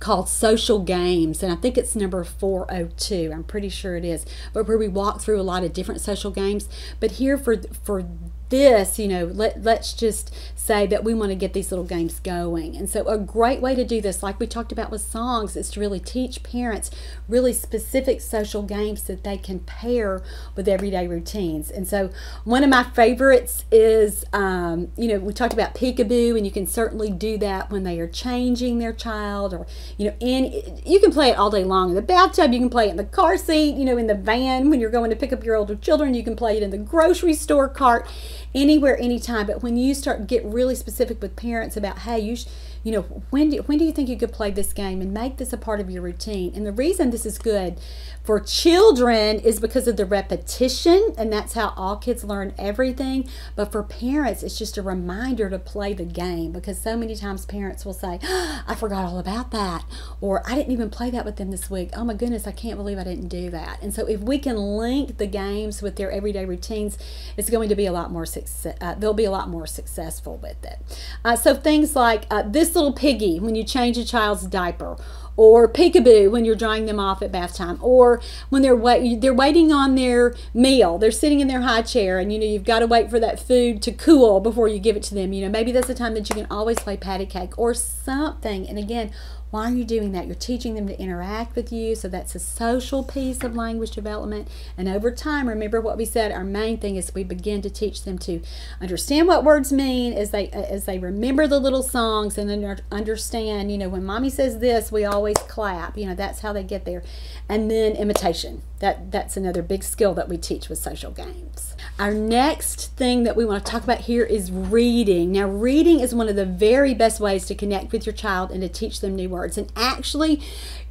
called Social Games, and I think it's number 402. I'm pretty sure it is, but where we walk through a lot of different social games. But here for for this, you know, let, let's just say that we want to get these little games going. And so, a great way to do this, like we talked about with songs, is to really teach parents really specific social games that they can pair with everyday routines. And so, one of my favorites is, um, you know, we talked about peekaboo, and you can certainly do that when they are changing their child, or, you know, in you can play it all day long in the bathtub, you can play it in the car seat, you know, in the van when you're going to pick up your older children, you can play it in the grocery store cart anywhere, anytime. But when you start get really specific with parents about, hey, you, you know, when do, when do you think you could play this game and make this a part of your routine? And the reason this is good for children is because of the repetition, and that's how all kids learn everything. But for parents, it's just a reminder to play the game because so many times parents will say, I forgot all about that, or I didn't even play that with them this week. Oh my goodness, I can't believe I didn't do that. And so if we can link the games with their everyday routines, it's going to be a lot more success. Uh, they'll be a lot more successful with it. Uh, so things like uh, this little piggy when you change a child's diaper or peekaboo when you're drying them off at bath time or when they're wait they're waiting on their meal they're sitting in their high chair and you know you've got to wait for that food to cool before you give it to them. You know maybe that's the time that you can always play patty cake or something. And again why are you doing that? You're teaching them to interact with you. So that's a social piece of language development. And over time, remember what we said, our main thing is we begin to teach them to understand what words mean as they as they remember the little songs and then understand, you know, when mommy says this, we always clap. You know, that's how they get there. And then imitation. That that's another big skill that we teach with social games. Our next thing that we want to talk about here is reading. Now, reading is one of the very best ways to connect with your child and to teach them new words. And actually,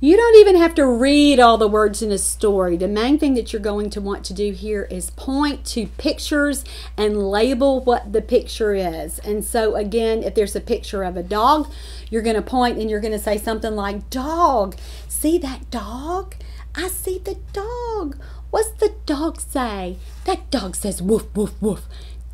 you don't even have to read all the words in a story. The main thing that you're going to want to do here is point to pictures and label what the picture is. And so, again, if there's a picture of a dog, you're going to point and you're going to say something like, Dog, see that dog? I see the dog. What's the dog say? That dog says woof, woof, woof.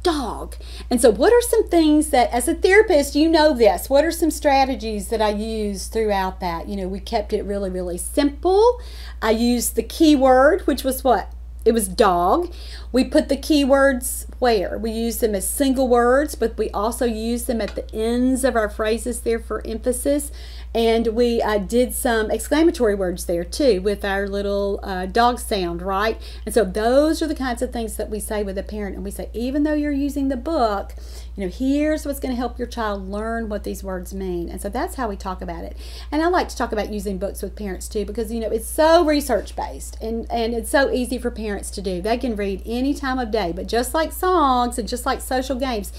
Dog. And so, what are some things that, as a therapist, you know this? What are some strategies that I use throughout that? You know, we kept it really, really simple. I used the keyword, which was what? It was dog. We put the keywords where? We use them as single words, but we also use them at the ends of our phrases there for emphasis. And we uh, did some exclamatory words there too with our little uh, dog sound, right? And so those are the kinds of things that we say with a parent. And we say, even though you're using the book, you know, here's what's going to help your child learn what these words mean. And so that's how we talk about it. And I like to talk about using books with parents too because, you know, it's so research based and, and it's so easy for parents to do. They can read any time of day, but just like songs and just like social games,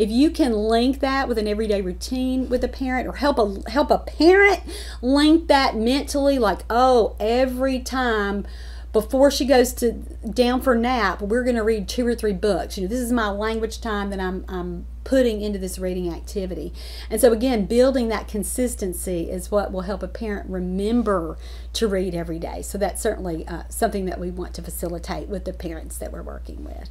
if you can link that with an everyday routine with a parent or help a help a link that mentally like oh every time before she goes to down for nap, we're going to read two or three books. You know, this is my language time that I'm, I'm putting into this reading activity. And so, again, building that consistency is what will help a parent remember to read every day. So, that's certainly uh, something that we want to facilitate with the parents that we're working with.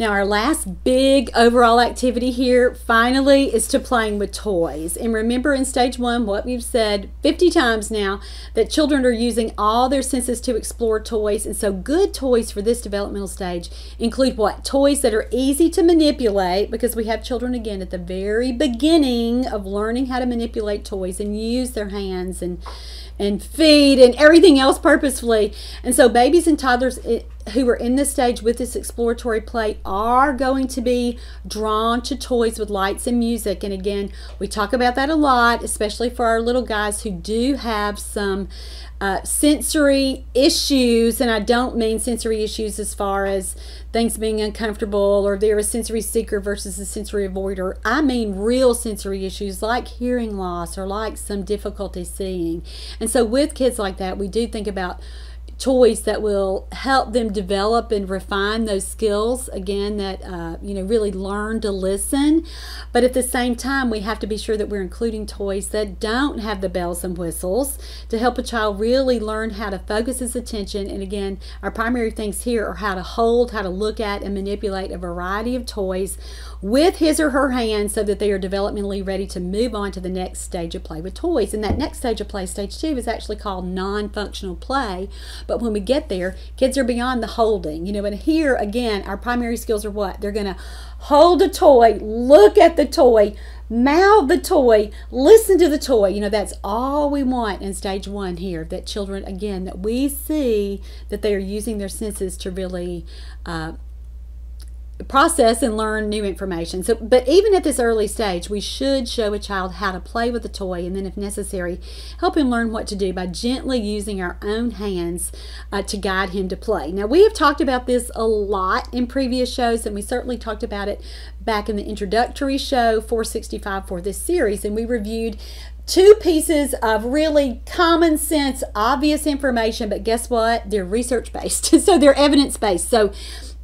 Now, our last big overall activity here finally is to playing with toys. And remember in stage one, what we've said 50 times now, that children are using all their senses to explore toys. And so, good toys for this developmental stage include what? Toys that are easy to manipulate, because we have children again at the very beginning of learning how to manipulate toys and use their hands and and feed and everything else purposefully. And so, babies and toddlers who are in this stage with this exploratory play are going to be drawn to toys with lights and music. And again, we talk about that a lot, especially for our little guys who do have some uh, sensory issues. And I don't mean sensory issues as far as things being uncomfortable or they're a sensory seeker versus a sensory avoider. I mean real sensory issues like hearing loss or like some difficulty seeing. And so with kids like that, we do think about toys that will help them develop and refine those skills again that uh, you know really learn to listen. But at the same time we have to be sure that we're including toys that don't have the bells and whistles to help a child really learn how to focus his attention. And again our primary things here are how to hold how to look at and manipulate a variety of toys with his or her hands so that they are developmentally ready to move on to the next stage of play with toys. And that next stage of play, stage two, is actually called non functional play. But when we get there, kids are beyond the holding. You know, and here again, our primary skills are what? They're going to hold a toy, look at the toy, mouth the toy, listen to the toy. You know, that's all we want in stage one here. That children, again, that we see that they are using their senses to really uh, process and learn new information. So, but even at this early stage, we should show a child how to play with a toy and then, if necessary, help him learn what to do by gently using our own hands uh, to guide him to play. Now, we have talked about this a lot in previous shows, and we certainly talked about it back in the introductory show 465 for this series, and we reviewed two pieces of really common sense, obvious information, but guess what? They're research based, <laughs> so they're evidence based. So,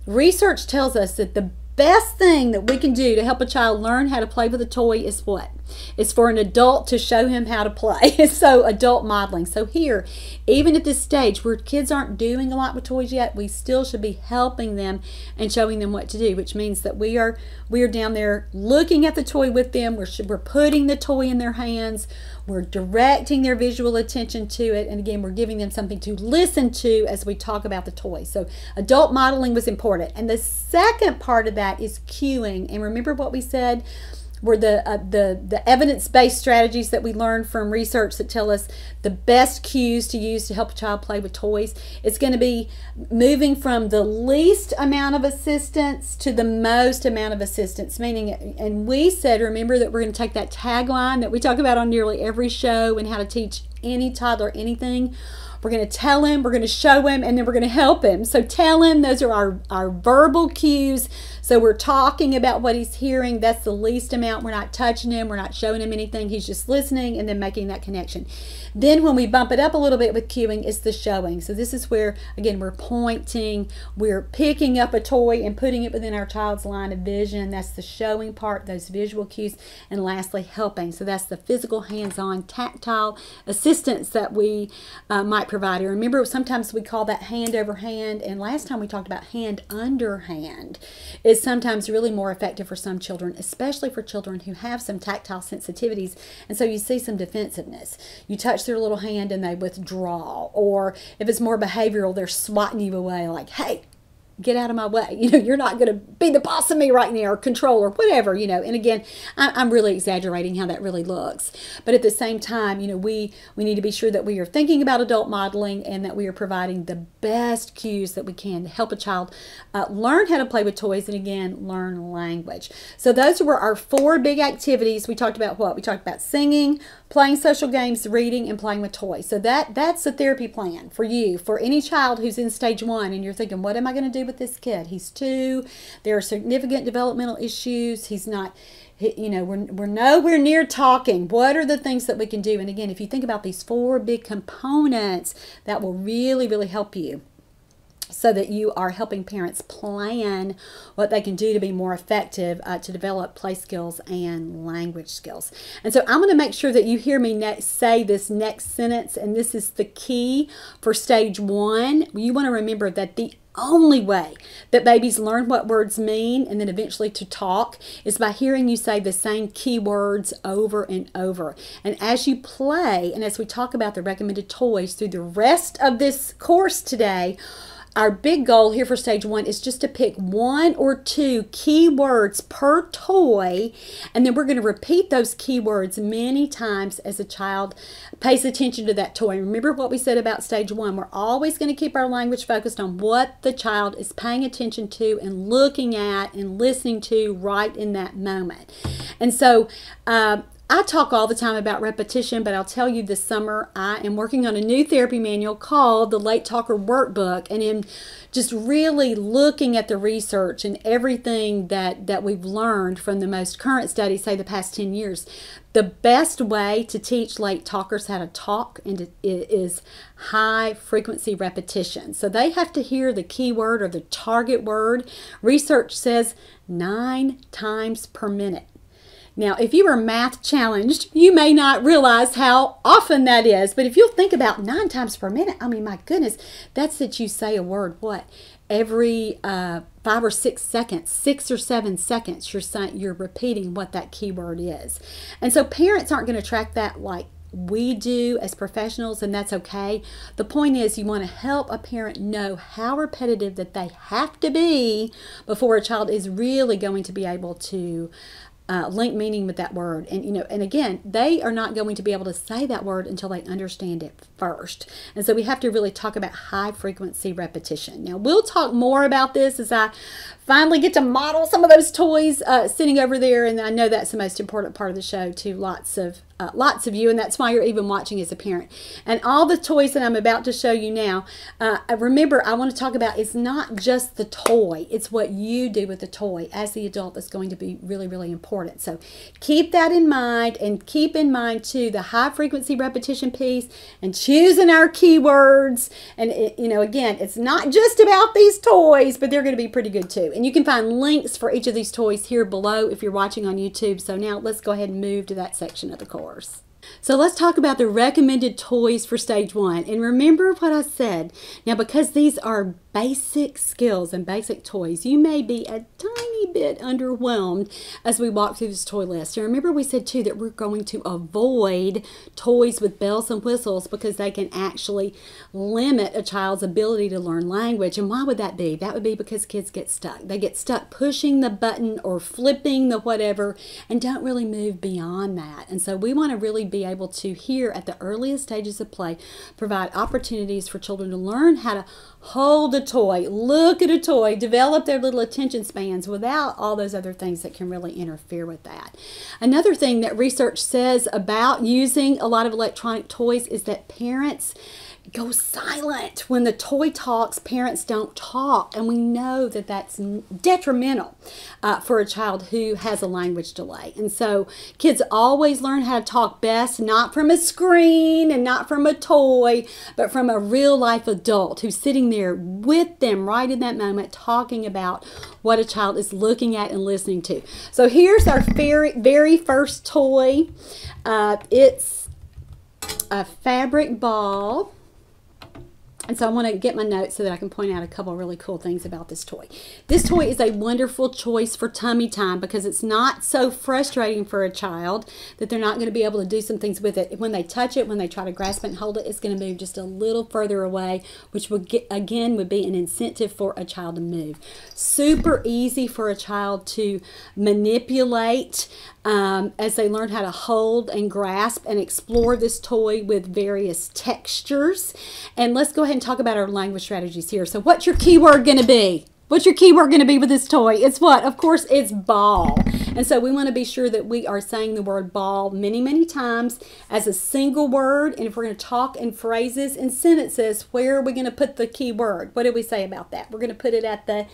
Research tells us that the best thing that we can do to help a child learn how to play with a toy is what? It's for an adult to show him how to play. <laughs> so, adult modeling. So, here, even at this stage where kids aren't doing a lot with toys yet, we still should be helping them and showing them what to do, which means that we are we are down there looking at the toy with them. We're, we're putting the toy in their hands. We're directing their visual attention to it. And again, we're giving them something to listen to as we talk about the toy. So, adult modeling was important. And the second part of that is cueing. And remember what we said? Were the uh, the the evidence-based strategies that we learned from research that tell us the best cues to use to help a child play with toys. It's going to be moving from the least amount of assistance to the most amount of assistance. Meaning, and we said, remember that we're going to take that tagline that we talk about on nearly every show and how to teach any toddler anything we're going to tell him, we're going to show him, and then we're going to help him. So tell him, those are our, our verbal cues. So we're talking about what he's hearing. That's the least amount. We're not touching him, we're not showing him anything. He's just listening and then making that connection. Then when we bump it up a little bit with cueing, it's the showing. So this is where, again, we're pointing, we're picking up a toy and putting it within our child's line of vision. That's the showing part, those visual cues. And lastly, helping. So that's the physical, hands-on, tactile assistance that we uh, might provider. Remember, sometimes we call that hand over hand, and last time we talked about hand under hand is sometimes really more effective for some children, especially for children who have some tactile sensitivities. And so you see some defensiveness. You touch their little hand and they withdraw, or if it's more behavioral, they're swatting you away, like, hey, get out of my way. <laughs> You know, you're not going to be the boss of me right now or control or whatever, you know. And again, I'm really exaggerating how that really looks. But at the same time, you know, we, we need to be sure that we are thinking about adult modeling and that we are providing the best cues that we can to help a child uh, learn how to play with toys and again, learn language. So those were our four big activities. We talked about what? We talked about singing, playing social games, reading, and playing with toys. So that that's the therapy plan for you, for any child who's in stage one and you're thinking, what am I going to do with this kid? He's two. There are significant developmental issues. He's not, you know, we're, we're nowhere near talking. What are the things that we can do? And again, if you think about these four big components, that will really, really help you so that you are helping parents plan what they can do to be more effective uh, to develop play skills and language skills. And so I'm going to make sure that you hear me next, say this next sentence, and this is the key for stage one. You want to remember that the only way that babies learn what words mean and then eventually to talk is by hearing you say the same key words over and over. And as you play, and as we talk about the recommended toys through the rest of this course today, our big goal here for stage one is just to pick one or two keywords per toy, and then we're going to repeat those keywords many times as a child pays attention to that toy. Remember what we said about stage one. We're always going to keep our language focused on what the child is paying attention to and looking at and listening to right in that moment. And so, uh, I talk all the time about repetition, but I'll tell you this summer I am working on a new therapy manual called the Late Talker Workbook, and in just really looking at the research and everything that that we've learned from the most current studies, say the past ten years, the best way to teach late talkers how to talk and is high frequency repetition. So they have to hear the keyword or the target word. Research says nine times per minute. Now, if you are math challenged, you may not realize how often that is. But if you'll think about nine times per minute, I mean, my goodness, that's that you say a word, what? Every uh, five or six seconds, six or seven seconds, you're you're repeating what that keyword is. And so parents aren't going to track that like we do as professionals, and that's okay. The point is, you want to help a parent know how repetitive that they have to be before a child is really going to be able to uh, link meaning with that word. And you know and again they are not going to be able to say that word until they understand it first. And so we have to really talk about high frequency repetition. Now we'll talk more about this as i finally get to model some of those toys uh, sitting over there and i know that's the most important part of the show to lots of uh, lots of you, and that's why you're even watching as a parent. And all the toys that I'm about to show you now, uh, remember, I want to talk about it's not just the toy, it's what you do with the toy as the adult that's going to be really, really important. So keep that in mind, and keep in mind too the high frequency repetition piece and choosing our keywords. And, it, you know, again, it's not just about these toys, but they're going to be pretty good too. And you can find links for each of these toys here below if you're watching on YouTube. So now let's go ahead and move to that section of the course. So let's talk about the recommended toys for stage one. And remember what I said. Now, because these are basic skills and basic toys, you may be a tiny bit underwhelmed as we walk through this toy list. And remember, we said too that we're going to avoid toys with bells and whistles because they can actually limit a child's ability to learn language. And why would that be? That would be because kids get stuck. They get stuck pushing the button or flipping the whatever and don't really move beyond that. And so we want to really be able to, here at the earliest stages of play, provide opportunities for children to learn how to hold a toy, look at a toy, develop their little attention spans without all those other things that can really interfere with that. Another thing that research says about using a lot of electronic toys is that parents go silent. When the toy talks, parents don't talk. And we know that that's detrimental uh, for a child who has a language delay. And so kids always learn how to talk best, not from a screen and not from a toy, but from a real life adult who's sitting there with them right in that moment talking about what a child is looking at and listening to. So here's our very, very first toy. Uh, it's a fabric ball and so I want to get my notes so that I can point out a couple really cool things about this toy. This toy is a wonderful choice for tummy time because it's not so frustrating for a child that they're not going to be able to do some things with it. When they touch it, when they try to grasp it and hold it, it's going to move just a little further away, which would get, again would be an incentive for a child to move. Super easy for a child to manipulate um, as they learn how to hold and grasp and explore this toy with various textures. And let's go ahead and talk about our language strategies here. So what's your keyword going to be? What's your keyword going to be with this toy? It's what? Of course, it's ball. And so we want to be sure that we are saying the word ball many, many times as a single word. And if we're going to talk in phrases and sentences, where are we going to put the keyword? What did we say about that? We're going to put it at the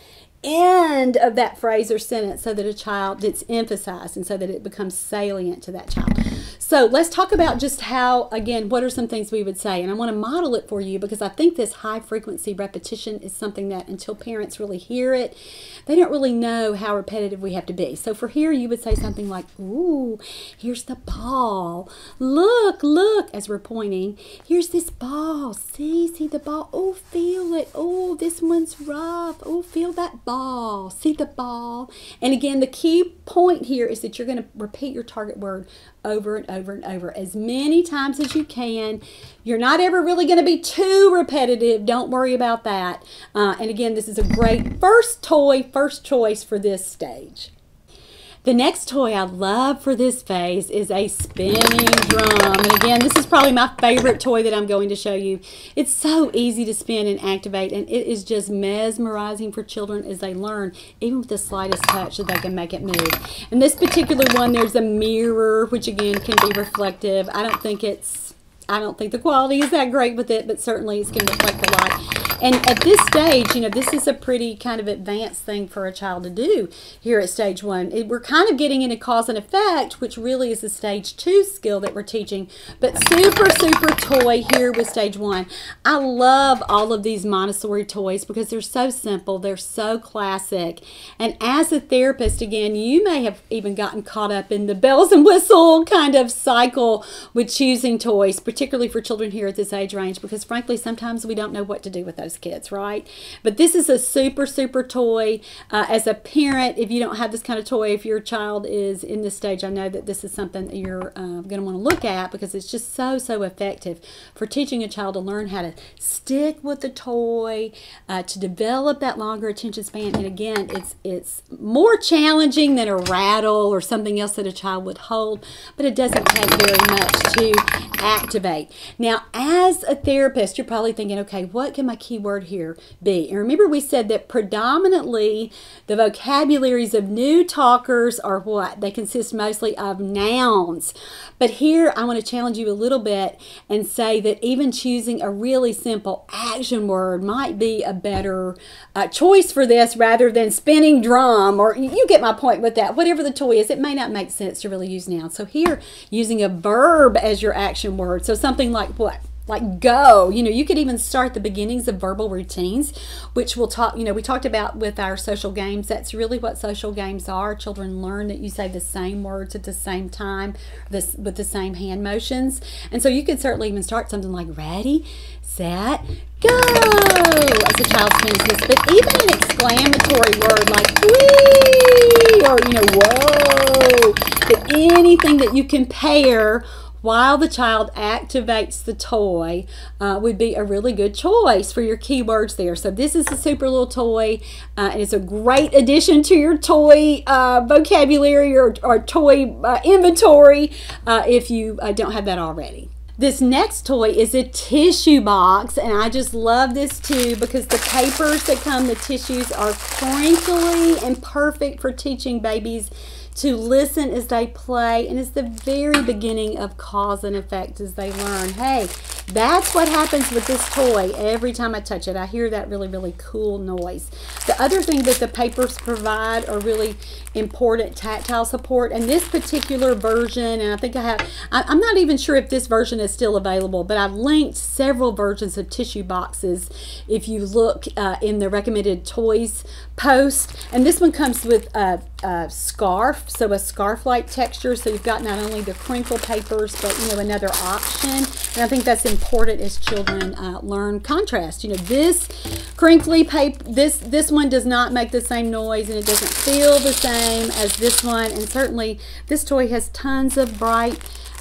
end of that phrase or sentence so that a child it's emphasized and so that it becomes salient to that child. So let's talk about just how, again, what are some things we would say? And I want to model it for you because I think this high frequency repetition is something that until parents really hear it, they don't really know how repetitive we have to be. So for here, you would say something like, Ooh, here's the ball. Look, look, as we're pointing. Here's this ball. See, see the ball. Oh, feel it. Oh, this one's rough. Oh, feel that ball. See the ball. And again, the key point here is that you're going to repeat your target word over and over and over as many times as you can. You're not ever really going to be too repetitive. Don't worry about that. Uh, and again, this is a great first toy, first choice for this stage. The next toy I love for this phase is a spinning drum. And again, this is probably my favorite toy that I'm going to show you. It's so easy to spin and activate, and it is just mesmerizing for children as they learn, even with the slightest touch, that they can make it move. And this particular one, there's a mirror, which again can be reflective. I don't think it's I don't think the quality is that great with it, but certainly it's going to reflect a lot. And at this stage, you know, this is a pretty kind of advanced thing for a child to do here at stage one. It, we're kind of getting into cause and effect, which really is the stage two skill that we're teaching, but super, super toy here with stage one. I love all of these Montessori toys because they're so simple, they're so classic. And as a therapist, again, you may have even gotten caught up in the bells and whistle kind of cycle with choosing toys, particularly for children here at this age range, because frankly, sometimes we don't know what to do with those kids, right? But this is a super, super toy. Uh, as a parent, if you don't have this kind of toy, if your child is in this stage, I know that this is something that you're uh, going to want to look at because it's just so, so effective for teaching a child to learn how to stick with the toy, uh, to develop that longer attention span. And again, it's it's more challenging than a rattle or something else that a child would hold, but it doesn't take very much to activate. Now, as a therapist, you're probably thinking, okay, what can my key word here be? And remember, we said that predominantly the vocabularies of new talkers are what? They consist mostly of nouns. But here, I want to challenge you a little bit and say that even choosing a really simple action word might be a better uh, choice for this rather than spinning drum, or you get my point with that. Whatever the toy is, it may not make sense to really use nouns. So here, using a verb as your action word. So something like what? like go. You know you could even start the beginnings of verbal routines which we'll talk you know we talked about with our social games. That's really what social games are. Children learn that you say the same words at the same time this with the same hand motions. And so you could certainly even start something like ready set go as a child spins this but even an exclamatory word like wee or you know whoa but anything that you can pair while the child activates the toy uh, would be a really good choice for your keywords there. So this is a super little toy uh, and it's a great addition to your toy uh, vocabulary or, or toy uh, inventory uh, if you uh, don't have that already. This next toy is a tissue box, and I just love this too because the papers that come, the tissues are crinkly and perfect for teaching babies to listen as they play, and it's the very beginning of cause and effect as they learn. Hey, that's what happens with this toy every time I touch it. I hear that really, really cool noise. The other thing that the papers provide are really important tactile support, and this particular version, and I think I have, I, am not even sure if this version is still available, but I've linked several versions of tissue boxes if you look uh, in the recommended toys post, and this one comes with a, a scarf so a scarf-like texture. So you've got not only the crinkle papers, but you know another option. And I think that's important as children uh, learn contrast. You know, this crinkly paper, this this one does not make the same noise, and it doesn't feel the same as this one. And certainly, this toy has tons of bright.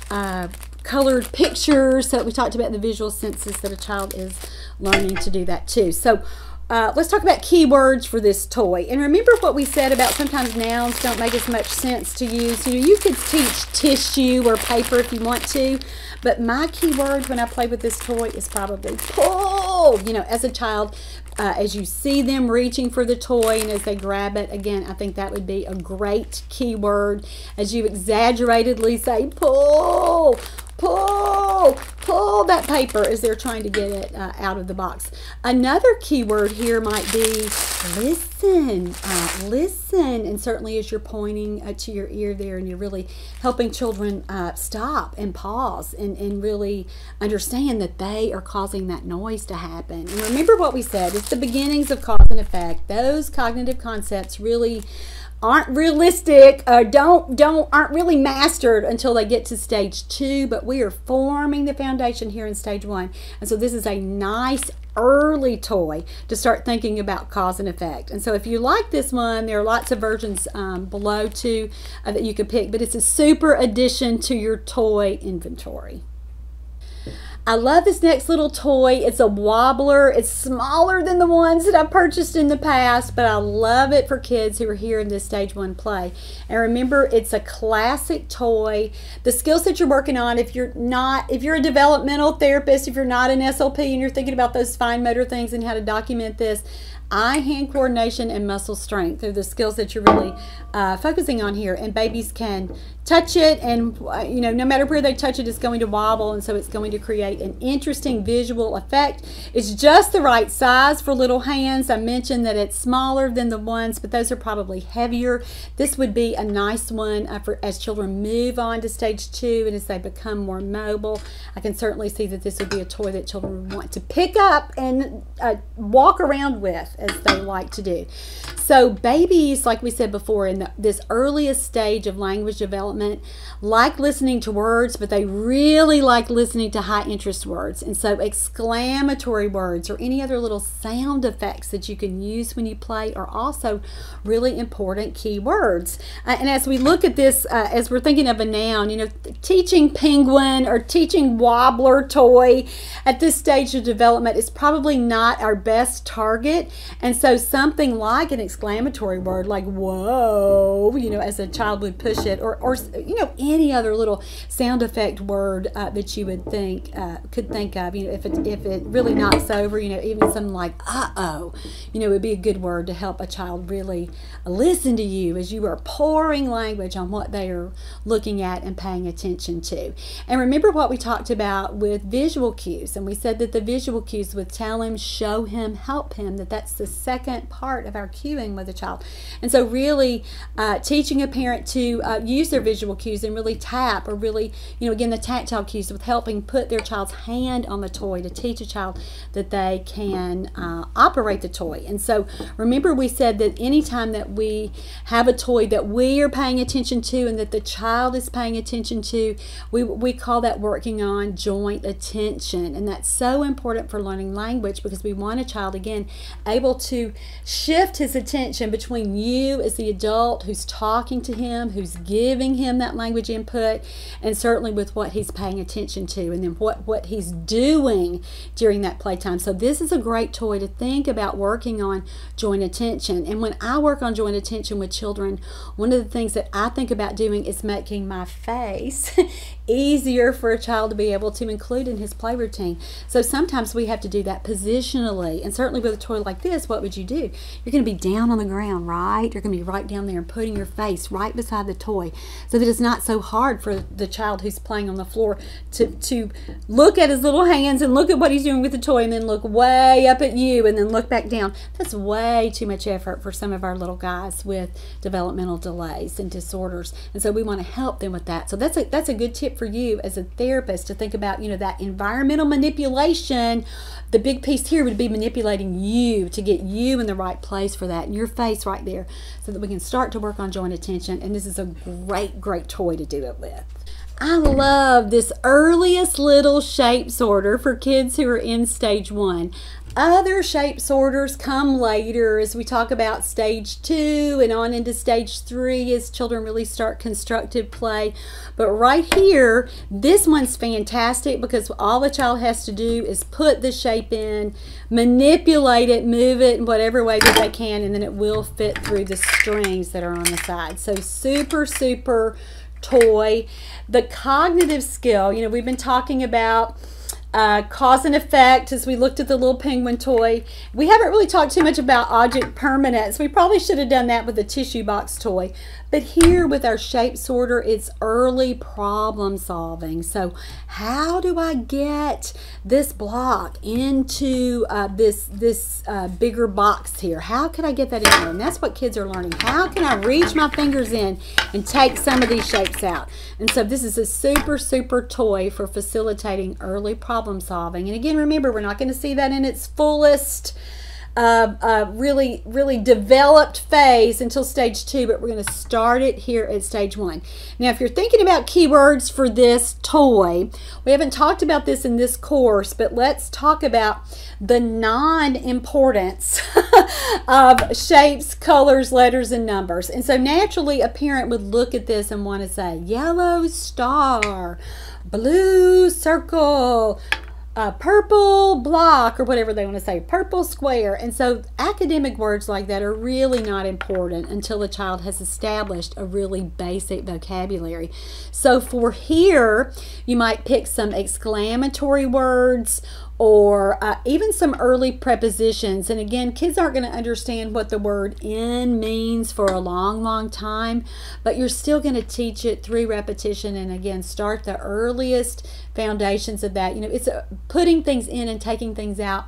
Uh, colored pictures so we talked about the visual senses that a child is learning to do that too so uh, let's talk about keywords for this toy. And remember what we said about sometimes nouns don't make as much sense to use. You know, you could teach tissue or paper if you want to, but my keyword when I play with this toy is probably pull. You know, as a child, uh, as you see them reaching for the toy and as they grab it, again, I think that would be a great keyword. As you exaggeratedly say, pull, pull, pull that paper as they're trying to get it uh, out of the box. Another keyword here might be listen, uh, listen, and certainly as you're pointing uh, to your ear there and you're really helping children uh, stop and pause and, and really understand that they are causing that noise to happen. And remember what we said, it's the beginnings of cause and effect. Those cognitive concepts really aren't realistic uh, don't don't aren't really mastered until they get to stage two but we are forming the foundation here in stage one. And so this is a nice early toy to start thinking about cause and effect. And so if you like this one there are lots of versions um, below too uh, that you could pick but it's a super addition to your toy inventory I love this next little toy. It's a wobbler. It's smaller than the ones that I've purchased in the past, but I love it for kids who are here in this stage one play. And remember, it's a classic toy. The skills that you're working on, if you're not, if you're a developmental therapist, if you're not an SLP and you're thinking about those fine motor things and how to document this, eye hand coordination and muscle strength are the skills that you're really uh, focusing on here and babies can touch it and uh, you know no matter where they touch it it's going to wobble and so it's going to create an interesting visual effect. It's just the right size for little hands. I mentioned that it's smaller than the ones but those are probably heavier. This would be a nice one uh, for as children move on to stage two and as they become more mobile i can certainly see that this would be a toy that children want to pick up and uh, walk around with as they like to do. So babies like we said before in the, this earliest stage of language development like listening to words, but they really like listening to high interest words. And so exclamatory words or any other little sound effects that you can use when you play are also really important key words. Uh, and as we look at this, uh, as we're thinking of a noun, you know, teaching penguin or teaching wobbler toy at this stage of development is probably not our best target. And so something like an exclamatory word like whoa, you know, as a child would push it or, or you know, any other little sound effect word uh, that you would think uh, could think of. You know, if it if it really knocks over, you know, even something like "uh oh," you know, would be a good word to help a child really listen to you as you are pouring language on what they are looking at and paying attention to. And remember what we talked about with visual cues, and we said that the visual cues would tell him, show him, help him. That that's the second part of our cueing with a child. And so, really, uh, teaching a parent to uh, use their visual cues and really tap or really, you know, again, the tactile cues with helping put their child's hand on the toy to teach a child that they can uh, operate the toy. And so remember, we said that anytime that we have a toy that we are paying attention to and that the child is paying attention to, we, we call that working on joint attention. And that's so important for learning language because we want a child, again, able to shift his attention between you as the adult who's talking to him, who's giving him that language input and certainly with what he's paying attention to and then what, what he's doing during that playtime. So this is a great toy to think about working on joint attention. And when I work on joint attention with children, one of the things that I think about doing is making my face <laughs> easier for a child to be able to include in his play routine. So sometimes we have to do that positionally. And certainly with a toy like this, what would you do? You're going to be down on the ground, right? You're going to be right down there and putting your face right beside the toy so that it's not so hard for the child who's playing on the floor to, to look at his little hands and look at what he's doing with the toy and then look way up at you and then look back down. That's way too much effort for some of our little guys with developmental delays and disorders. And so we want to help them with that. So that's a, that's a good tip for you as a therapist to think about, you know, that environmental manipulation. The big piece here would be manipulating you to get you in the right place for that and your face right there so that we can start to work on joint attention. And this is a great, great toy to do it with. I love this earliest little shape sorter for kids who are in stage one. Other shape sorters come later as we talk about stage two and on into stage three as children really start constructive play. But right here, this one's fantastic because all the child has to do is put the shape in, manipulate it, move it in whatever way that they can, and then it will fit through the strings that are on the side. So super, super toy. The cognitive skill, you know, we've been talking about uh, cause and effect as we looked at the little penguin toy. We haven't really talked too much about object permanence. We probably should have done that with the tissue box toy. But here with our shape sorter, it's early problem solving. So how do I get this block into uh, this, this uh, bigger box here? How can I get that in there? And that's what kids are learning. How can I reach my fingers in and take some of these shapes out? And so this is a super, super toy for facilitating early problem solving. And again, remember, we're not going to see that in its fullest uh, uh, really, really developed phase until stage two, but we're going to start it here at stage one. Now, if you're thinking about keywords for this toy, we haven't talked about this in this course, but let's talk about the non-importance <laughs> of shapes, colors, letters, and numbers. And so naturally, a parent would look at this and want to say, yellow star, blue circle, a purple block or whatever they want to say, purple square. And so academic words like that are really not important until the child has established a really basic vocabulary. So for here, you might pick some exclamatory words or uh, even some early prepositions. And again, kids aren't going to understand what the word in means for a long, long time, but you're still going to teach it through repetition and again, start the earliest foundations of that. You know, it's uh, putting things in and taking things out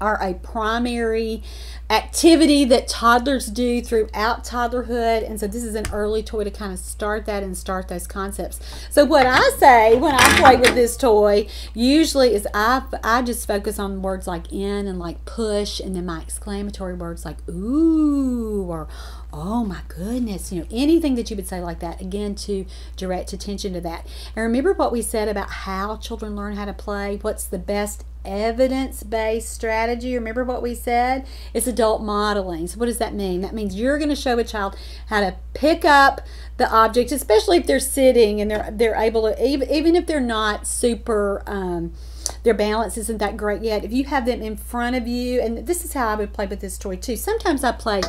are a primary activity that toddlers do throughout toddlerhood. And so this is an early toy to kind of start that and start those concepts. So what I say when I play with this toy usually is I, I just focus on words like in and like push and then my exclamatory words like ooh or oh my goodness, you know, anything that you would say like that, again, to direct attention to that. And remember what we said about how children learn how to play, what's the best evidence based strategy. Remember what we said? It's adult modeling. So, what does that mean? That means you're going to show a child how to pick up the object, especially if they're sitting and they're they're able to even even if they're not super. Um, their balance isn't that great yet. If you have them in front of you, and this is how I would play with this toy too. Sometimes I play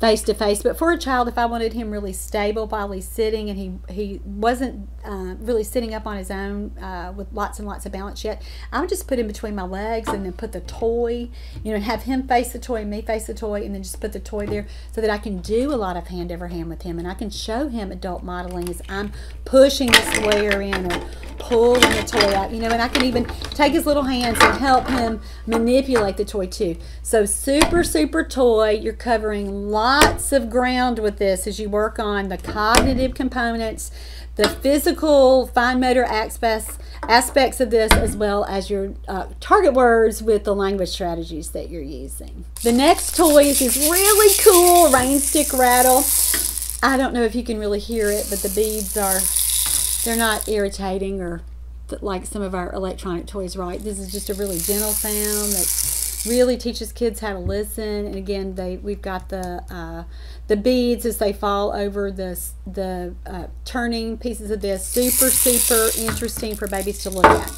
face to face, but for a child, if I wanted him really stable while he's sitting and he he wasn't uh, really sitting up on his own uh, with lots and lots of balance yet, I would just put him between my legs and then put the toy, you know, and have him face the toy and me face the toy, and then just put the toy there so that I can do a lot of hand over hand with him, and I can show him adult modeling as I'm pushing the square in or pulling the toy out, you know, and I can even take his little hands and help him manipulate the toy too. So super, super toy. You're covering lots of ground with this as you work on the cognitive components, the physical fine motor aspects, aspects of this, as well as your uh, target words with the language strategies that you're using. The next toy is this really cool rain stick rattle. I don't know if you can really hear it, but the beads are they're not irritating or like some of our electronic toys, right? This is just a really gentle sound that really teaches kids how to listen. And again, they we've got the uh, the beads as they fall over the the uh, turning pieces of this. Super super interesting for babies to look at.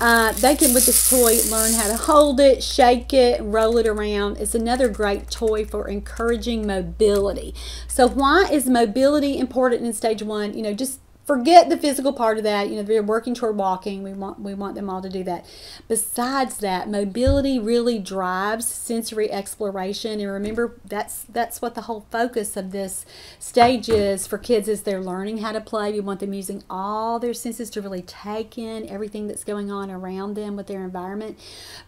Uh, they can with this toy learn how to hold it, shake it, roll it around. It's another great toy for encouraging mobility. So why is mobility important in stage one? You know, just forget the physical part of that. You know, they're working toward walking. We want we want them all to do that. Besides that, mobility really drives sensory exploration. And remember, that's that's what the whole focus of this stage is for kids is they're learning how to play. We want them using all their senses to really take in everything that's going on around them with their environment.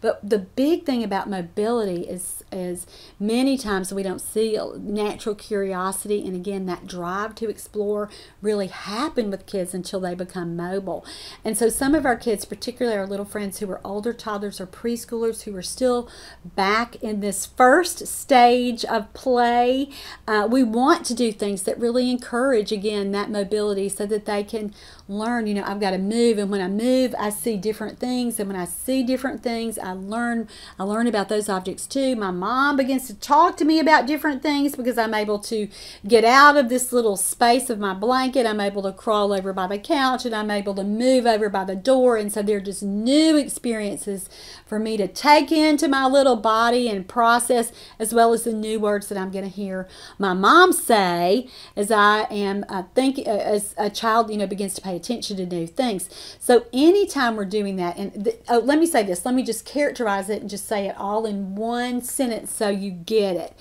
But the big thing about mobility is is many times we don't see natural curiosity and again that drive to explore really happen with kids until they become mobile. And so some of our kids, particularly our little friends who are older toddlers or preschoolers who are still back in this first stage of play, uh, we want to do things that really encourage, again, that mobility so that they can learn, you know, I've got to move. And when I move, I see different things. And when I see different things, I learn, I learn about those objects too. My mom begins to talk to me about different things because I'm able to get out of this little space of my blanket. I'm able to crawl over by the couch and I'm able to move over by the door. And so they're just new experiences for me to take into my little body and process, as well as the new words that I'm going to hear my mom say as I am uh, thinking, uh, as a child, you know, begins to pay attention to new things. So anytime we're doing that, and oh, let me say this, let me just characterize it and just say it all in one sentence so you get it.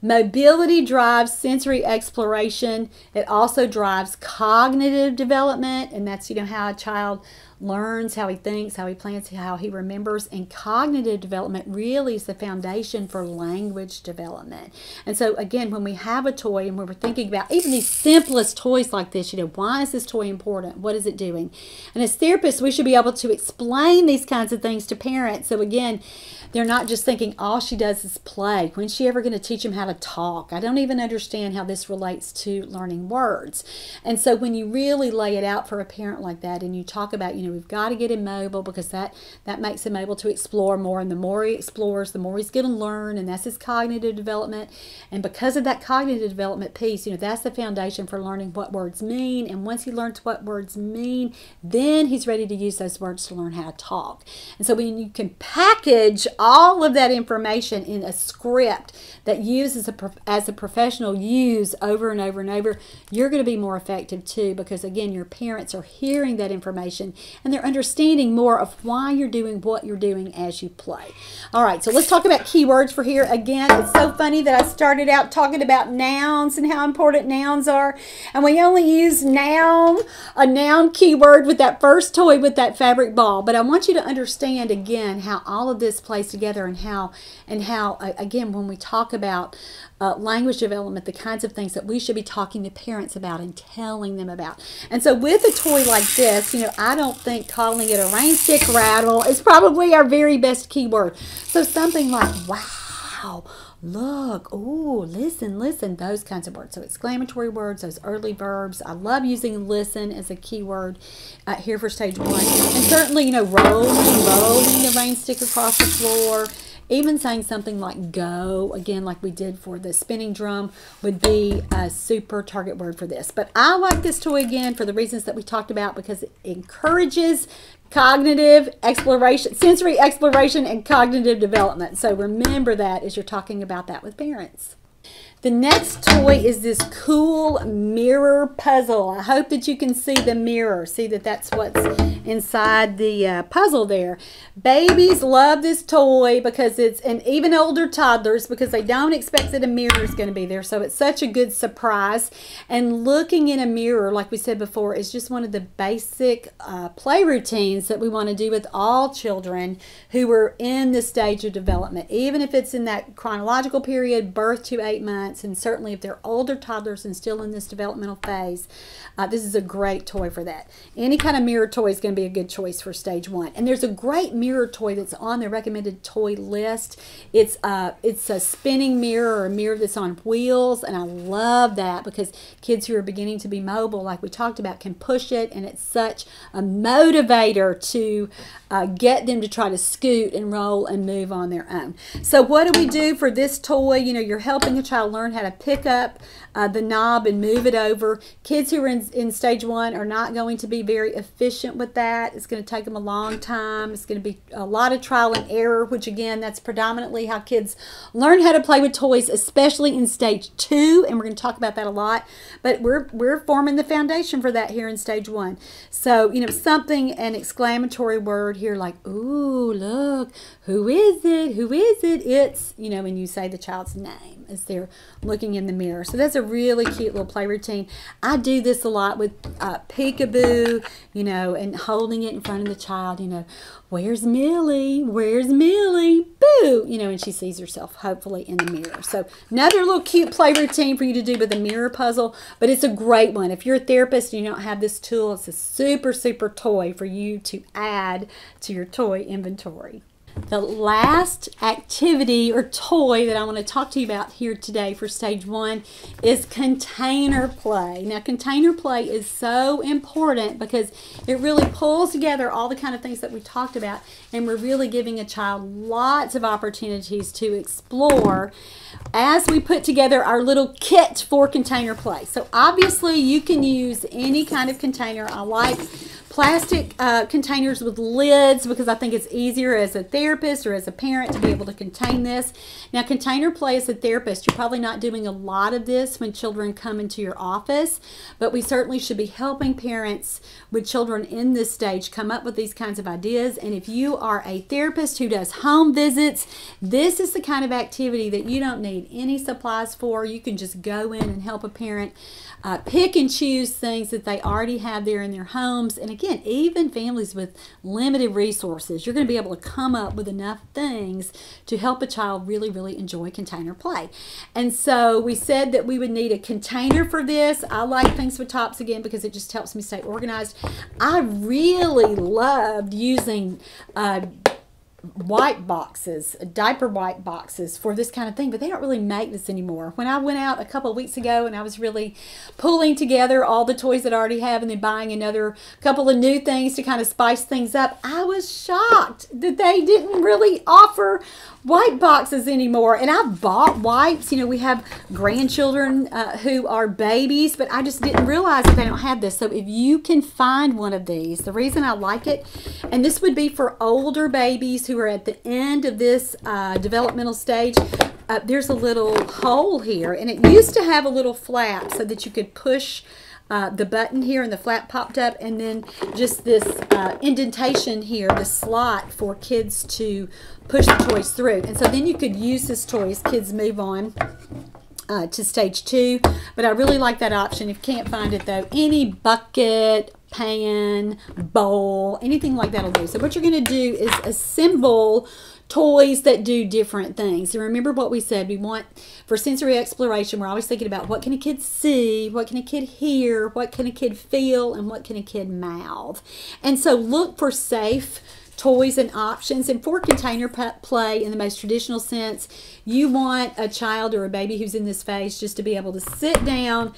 Mobility drives sensory exploration. It also drives cognitive development, and that's you know how a child learns, how he thinks, how he plans, how he remembers. And cognitive development really is the foundation for language development. And so, again, when we have a toy and when we're thinking about even these simplest toys like this, you know, why is this toy important? What is it doing? And as therapists, we should be able to explain these kinds of things to parents. So, again, they're not just thinking all she does is play. When's she ever going to teach him how to talk? I don't even understand how this relates to learning words. And so when you really lay it out for a parent like that and you talk about, you know, know, we've got to get him mobile because that, that makes him able to explore more. And the more he explores, the more he's going to learn. And that's his cognitive development. And because of that cognitive development piece, you know, that's the foundation for learning what words mean. And once he learns what words mean, then he's ready to use those words to learn how to talk. And so when you can package all of that information in a script that uses a, as a professional use over and over and over, you're going to be more effective too because again, your parents are hearing that information and they're understanding more of why you're doing what you're doing as you play. All right, so let's talk about keywords for here. Again, it's so funny that I started out talking about nouns and how important nouns are, and we only use noun, a noun keyword with that first toy with that fabric ball. But I want you to understand again how all of this plays together and how and how again when we talk about uh, language development, the kinds of things that we should be talking to parents about and telling them about. And so, with a toy like this, you know, I don't think calling it a rain stick rattle is probably our very best keyword. So, something like, wow, look, oh, listen, listen, those kinds of words. So, exclamatory words, those early verbs. I love using listen as a keyword uh, here for stage one. And certainly, you know, rolling, rolling the rain stick across the floor even saying something like go, again, like we did for the spinning drum, would be a super target word for this. But I like this toy again for the reasons that we talked about because it encourages cognitive exploration, sensory exploration, and cognitive development. So remember that as you're talking about that with parents. The next toy is this cool mirror puzzle. I hope that you can see the mirror. See that that's what's inside the uh, puzzle there. Babies love this toy because it's, and even older toddlers, because they don't expect that a mirror is going to be there. So it's such a good surprise. And looking in a mirror, like we said before, is just one of the basic uh, play routines that we want to do with all children who are in the stage of development. Even if it's in that chronological period, birth to eight months, months, and certainly if they're older toddlers and still in this developmental phase, uh, this is a great toy for that. Any kind of mirror toy is going to be a good choice for stage one. And there's a great mirror toy that's on the recommended toy list. It's uh, it's a spinning mirror or a mirror that's on wheels, and I love that because kids who are beginning to be mobile, like we talked about, can push it, and it's such a motivator to uh, get them to try to scoot and roll and move on their own. So what do we do for this toy? You know, you're helping a child learn how to pick up uh, the knob and move it over. Kids who are in, in stage one are not going to be very efficient with that. It's going to take them a long time. It's going to be a lot of trial and error, which again, that's predominantly how kids learn how to play with toys, especially in stage two. And we're going to talk about that a lot. But we're, we're forming the foundation for that here in stage one. So, you know, something, an exclamatory word here like, ooh, look, who is it? Who is it? It's, you know, when you say the child's name as they're looking in the mirror. So that's a really cute little play routine. I do this a lot with uh, peekaboo, you know, and holding it in front of the child, you know, where's Millie? Where's Millie? Boo! You know, and she sees herself hopefully in the mirror. So another little cute play routine for you to do with a mirror puzzle, but it's a great one. If you're a therapist and you don't have this tool, it's a super, super toy for you to add to your toy inventory. The last activity or toy that I want to talk to you about here today for stage one is container play. Now, container play is so important because it really pulls together all the kind of things that we talked about, and we're really giving a child lots of opportunities to explore as we put together our little kit for container play. So, obviously, you can use any kind of container. I like plastic uh, containers with lids because I think it's easier as a therapist or as a parent to be able to contain this. Now, container play as a therapist, you're probably not doing a lot of this when children come into your office, but we certainly should be helping parents with children in this stage come up with these kinds of ideas. And if you are a therapist who does home visits, this is the kind of activity that you don't need any supplies for. You can just go in and help a parent uh, pick and choose things that they already have there in their homes. And again, even families with limited resources, you're going to be able to come up with enough things to help a child really, really enjoy container play. And so we said that we would need a container for this. I like things with tops again because it just helps me stay organized. I really loved using uh, white boxes, diaper white boxes for this kind of thing, but they don't really make this anymore. When I went out a couple weeks ago and I was really pulling together all the toys that I already have and then buying another couple of new things to kind of spice things up, I was shocked that they didn't really offer white boxes anymore. And I've bought wipes. You know, we have grandchildren uh, who are babies, but I just didn't realize that they don't have this. So if you can find one of these, the reason I like it, and this would be for older babies who are at the end of this uh, developmental stage, uh, there's a little hole here. And it used to have a little flap so that you could push uh, the button here and the flap popped up and then just this uh, indentation here, the slot for kids to push the toys through. And so then you could use this toy as kids move on uh, to stage two. But I really like that option. If you can't find it though, any bucket, pan, bowl, anything like that will do. So what you're going to do is assemble toys that do different things. And remember what we said, we want for sensory exploration, we're always thinking about what can a kid see, what can a kid hear, what can a kid feel, and what can a kid mouth. And so look for safe toys and options. And for container play in the most traditional sense, you want a child or a baby who's in this phase just to be able to sit down,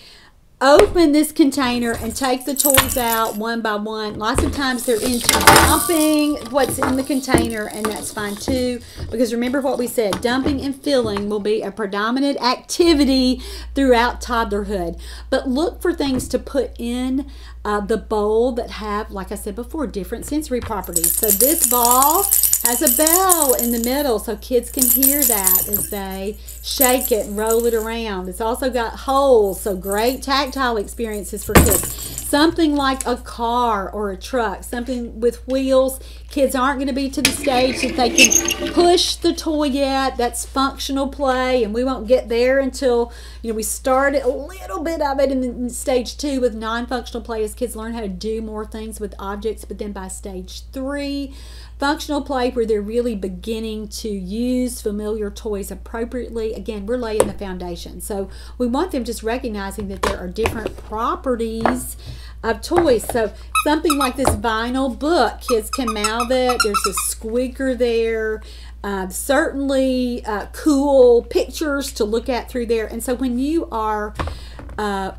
open this container and take the toys out one by one. Lots of times they're into dumping what's in the container and that's fine too because remember what we said, dumping and filling will be a predominant activity throughout toddlerhood. But look for things to put in uh, the bowl that have, like I said before, different sensory properties. So this ball has a bell in the middle so kids can hear that as they shake it and roll it around. It's also got holes, so great tactile experiences for kids. Something like a car or a truck, something with wheels. Kids aren't going to be to the stage that they can push the toy yet. That's functional play, and we won't get there until you know we started a little bit of it in, stage two with non-functional play as kids learn how to do more things with objects. But then by stage three, functional play where they're really beginning to use familiar toys appropriately. Again we're laying the foundation. So we want them just recognizing that there are different properties of toys. So something like this vinyl book kids can mouth it. There's a squeaker there. Uh, certainly uh, cool pictures to look at through there. And so when you are uh,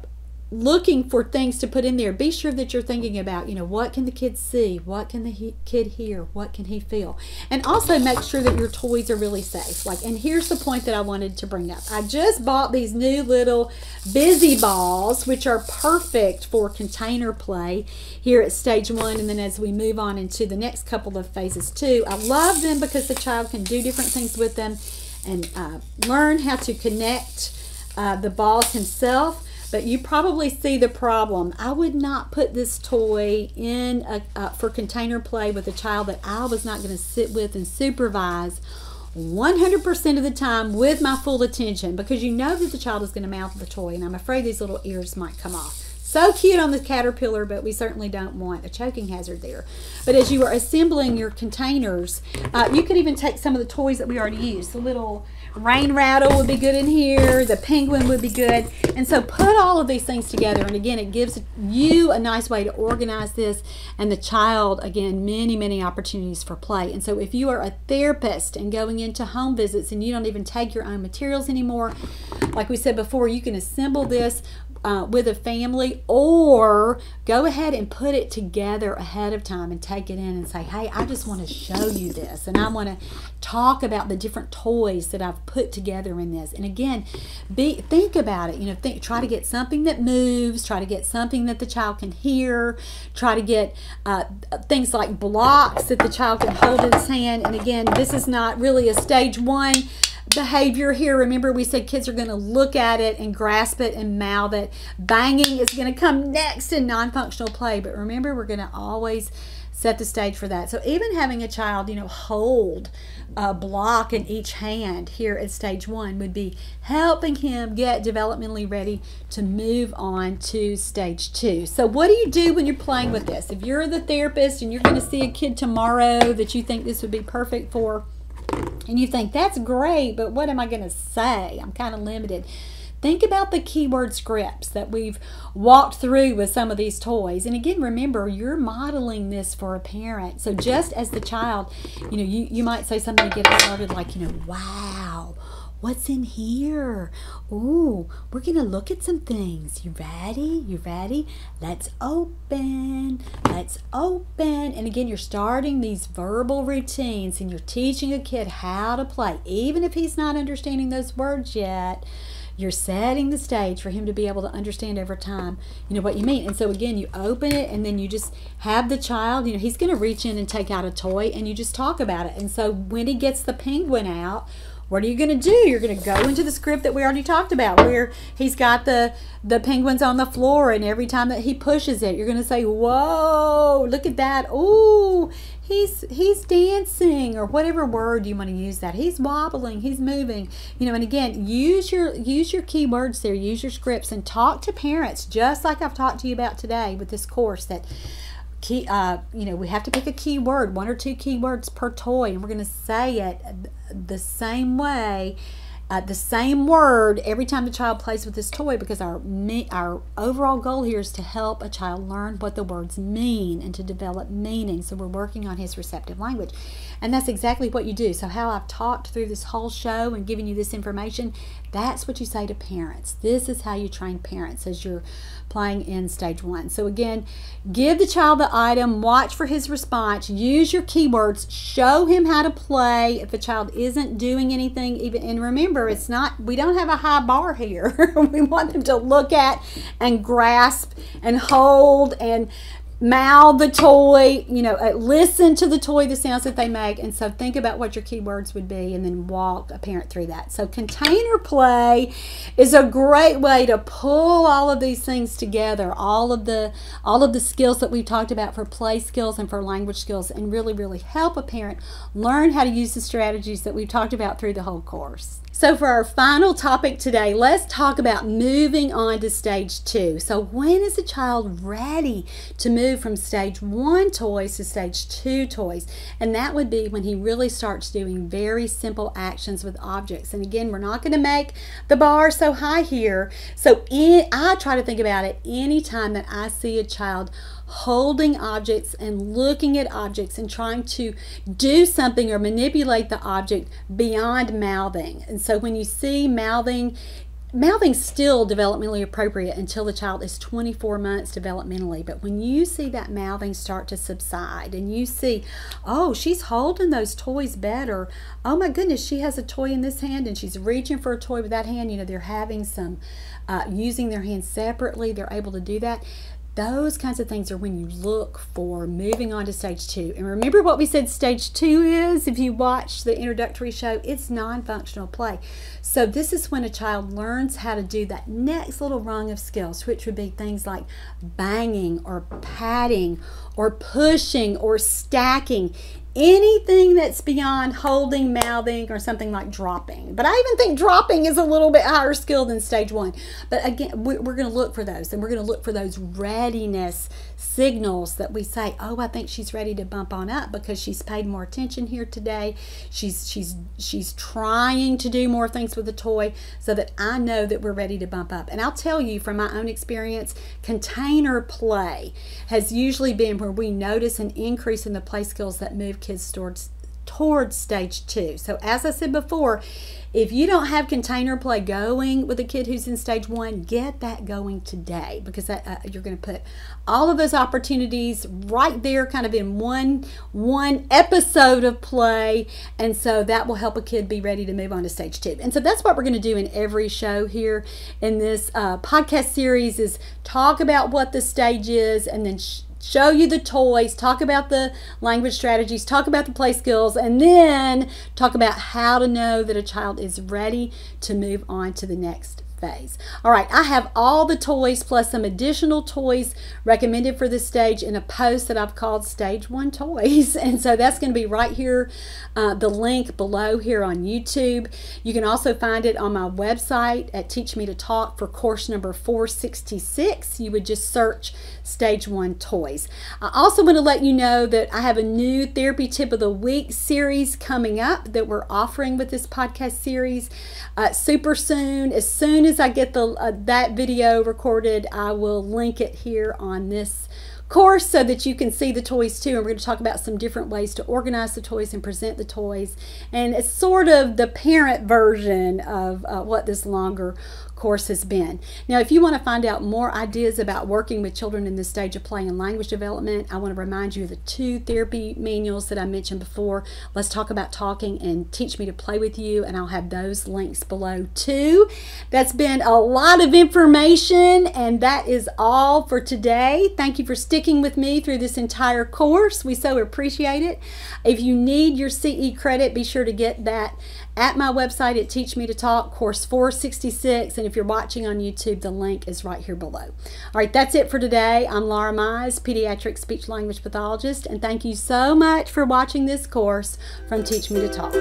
looking for things to put in there. Be sure that you're thinking about you know what can the kid see? What can the he kid hear? What can he feel? And also make sure that your toys are really safe. Like and here's the point that i wanted to bring up. I just bought these new little busy balls which are perfect for container play here at stage one. And then as we move on into the next couple of phases too i love them because the child can do different things with them and uh, learn how to connect uh, the balls himself but you probably see the problem. I would not put this toy in a, uh, for container play with a child that I was not going to sit with and supervise 100% of the time with my full attention because you know that the child is going to mouth the toy and I'm afraid these little ears might come off. So cute on the caterpillar, but we certainly don't want a choking hazard there. But as you are assembling your containers, uh, you could even take some of the toys that we already used, the little rain rattle would be good in here. The penguin would be good. And so put all of these things together. And again it gives you a nice way to organize this and the child again many many opportunities for play. And so if you are a therapist and going into home visits and you don't even take your own materials anymore like we said before you can assemble this uh, with a family or go ahead and put it together ahead of time and take it in and say hey i just want to show you this and i want to talk about the different toys that i've put together in this and again be think about it you know think try to get something that moves try to get something that the child can hear try to get uh, things like blocks that the child can hold in his hand and again this is not really a stage one behavior here. Remember, we said kids are going to look at it and grasp it and mouth it. Banging is going to come next in non functional play, but remember, we're going to always set the stage for that. So, even having a child, you know, hold a block in each hand here at stage one would be helping him get developmentally ready to move on to stage two. So, what do you do when you're playing with this? If you're the therapist and you're going to see a kid tomorrow that you think this would be perfect for, and you think that's great, but what am I going to say? I'm kind of limited. Think about the keyword scripts that we've walked through with some of these toys. And again, remember, you're modeling this for a parent. So just as the child, you know, you, you might say something to get started like, you know, wow What's in here? Ooh, we're gonna look at some things. You ready? You ready? Let's open. Let's open. And again, you're starting these verbal routines and you're teaching a kid how to play, even if he's not understanding those words yet. You're setting the stage for him to be able to understand over time, you know, what you mean. And so again, you open it and then you just have the child, you know, he's gonna reach in and take out a toy and you just talk about it. And so when he gets the penguin out, what are you going to do? You're going to go into the script that we already talked about where he's got the, the penguins on the floor and every time that he pushes it, you're going to say, whoa, look at that. Ooh, he's, he's dancing or whatever word you want to use that. He's wobbling, he's moving, you know, and again, use your, use your keywords there, use your scripts and talk to parents just like I've talked to you about today with this course that key uh, you know we have to pick a key word one or two keywords per toy and we're going to say it the same way uh, the same word every time the child plays with this toy because our our overall goal here is to help a child learn what the words mean and to develop meaning. So we're working on his receptive language. And that's exactly what you do. So how I've talked through this whole show and given you this information, that's what you say to parents. This is how you train parents as you're playing in stage one. So again, give the child the item, watch for his response, use your keywords, show him how to play if the child isn't doing anything even and remember it's not we don't have a high bar here. <laughs> we want them to look at and grasp and hold and mouth the toy, you know, uh, listen to the toy, the sounds that they make. And so think about what your keywords would be and then walk a parent through that. So container play is a great way to pull all of these things together, all of the all of the skills that we've talked about for play skills and for language skills and really, really help a parent learn how to use the strategies that we've talked about through the whole course. So for our final topic today, let's talk about moving on to stage two. So when is a child ready to move from stage one toys to stage two toys? And that would be when he really starts doing very simple actions with objects. And again, we're not going to make the bar so high here. So in, I try to think about it anytime that I see a child holding objects and looking at objects and trying to do something or manipulate the object beyond mouthing. And so when you see mouthing, mouthing's still developmentally appropriate until the child is 24 months developmentally. But when you see that mouthing start to subside and you see oh she's holding those toys better. Oh my goodness she has a toy in this hand and she's reaching for a toy with that hand. You know they're having some uh, using their hands separately. They're able to do that those kinds of things are when you look for moving on to stage two. And remember what we said stage two is if you watch the introductory show, it's non functional play. So, this is when a child learns how to do that next little rung of skills, which would be things like banging or patting or pushing or stacking anything that's beyond holding, mouthing, or something like dropping. But I even think dropping is a little bit higher skill than stage one. But again, we're going to look for those, and we're going to look for those readiness signals that we say, "Oh, I think she's ready to bump on up because she's paid more attention here today. She's she's she's trying to do more things with the toy, so that I know that we're ready to bump up." And I'll tell you from my own experience, container play has usually been where we notice an increase in the play skills that move kids towards towards stage two. So as I said before, if you don't have container play going with a kid who's in stage one, get that going today because that, uh, you're going to put all of those opportunities right there, kind of in one one episode of play, and so that will help a kid be ready to move on to stage two. And so that's what we're going to do in every show here in this uh, podcast series: is talk about what the stage is, and then show you the toys, talk about the language strategies, talk about the play skills, and then talk about how to know that a child is ready to move on to the next phase. All right, I have all the toys plus some additional toys recommended for this stage in a post that I've called Stage 1 Toys. <laughs> And so that's going to be right here, uh, the link below here on YouTube. You can also find it on my website at Teach Me to Talk for course number 466. You would just search Stage 1 Toys. I also want to let you know that I have a new Therapy Tip of the Week series coming up that we're offering with this podcast series uh, super soon. As soon as as I get the uh, that video recorded, I will link it here on this course so that you can see the toys too. And we're going to talk about some different ways to organize the toys and present the toys. And it's sort of the parent version of uh, what this longer course has been. Now, if you want to find out more ideas about working with children in this stage of play and language development, I want to remind you of the two therapy manuals that I mentioned before. Let's talk about talking and teach me to play with you, and I'll have those links below too. That's been a lot of information, and that is all for today. Thank you for sticking with me through this entire course. We so appreciate it. If you need your CE credit, be sure to get that at my website at Teach Me to Talk, course 466. And if you're watching on YouTube, the link is right here below. All right, that's it for today. I'm Laura Mize, pediatric speech language pathologist, and thank you so much for watching this course from Teach Me to Talk.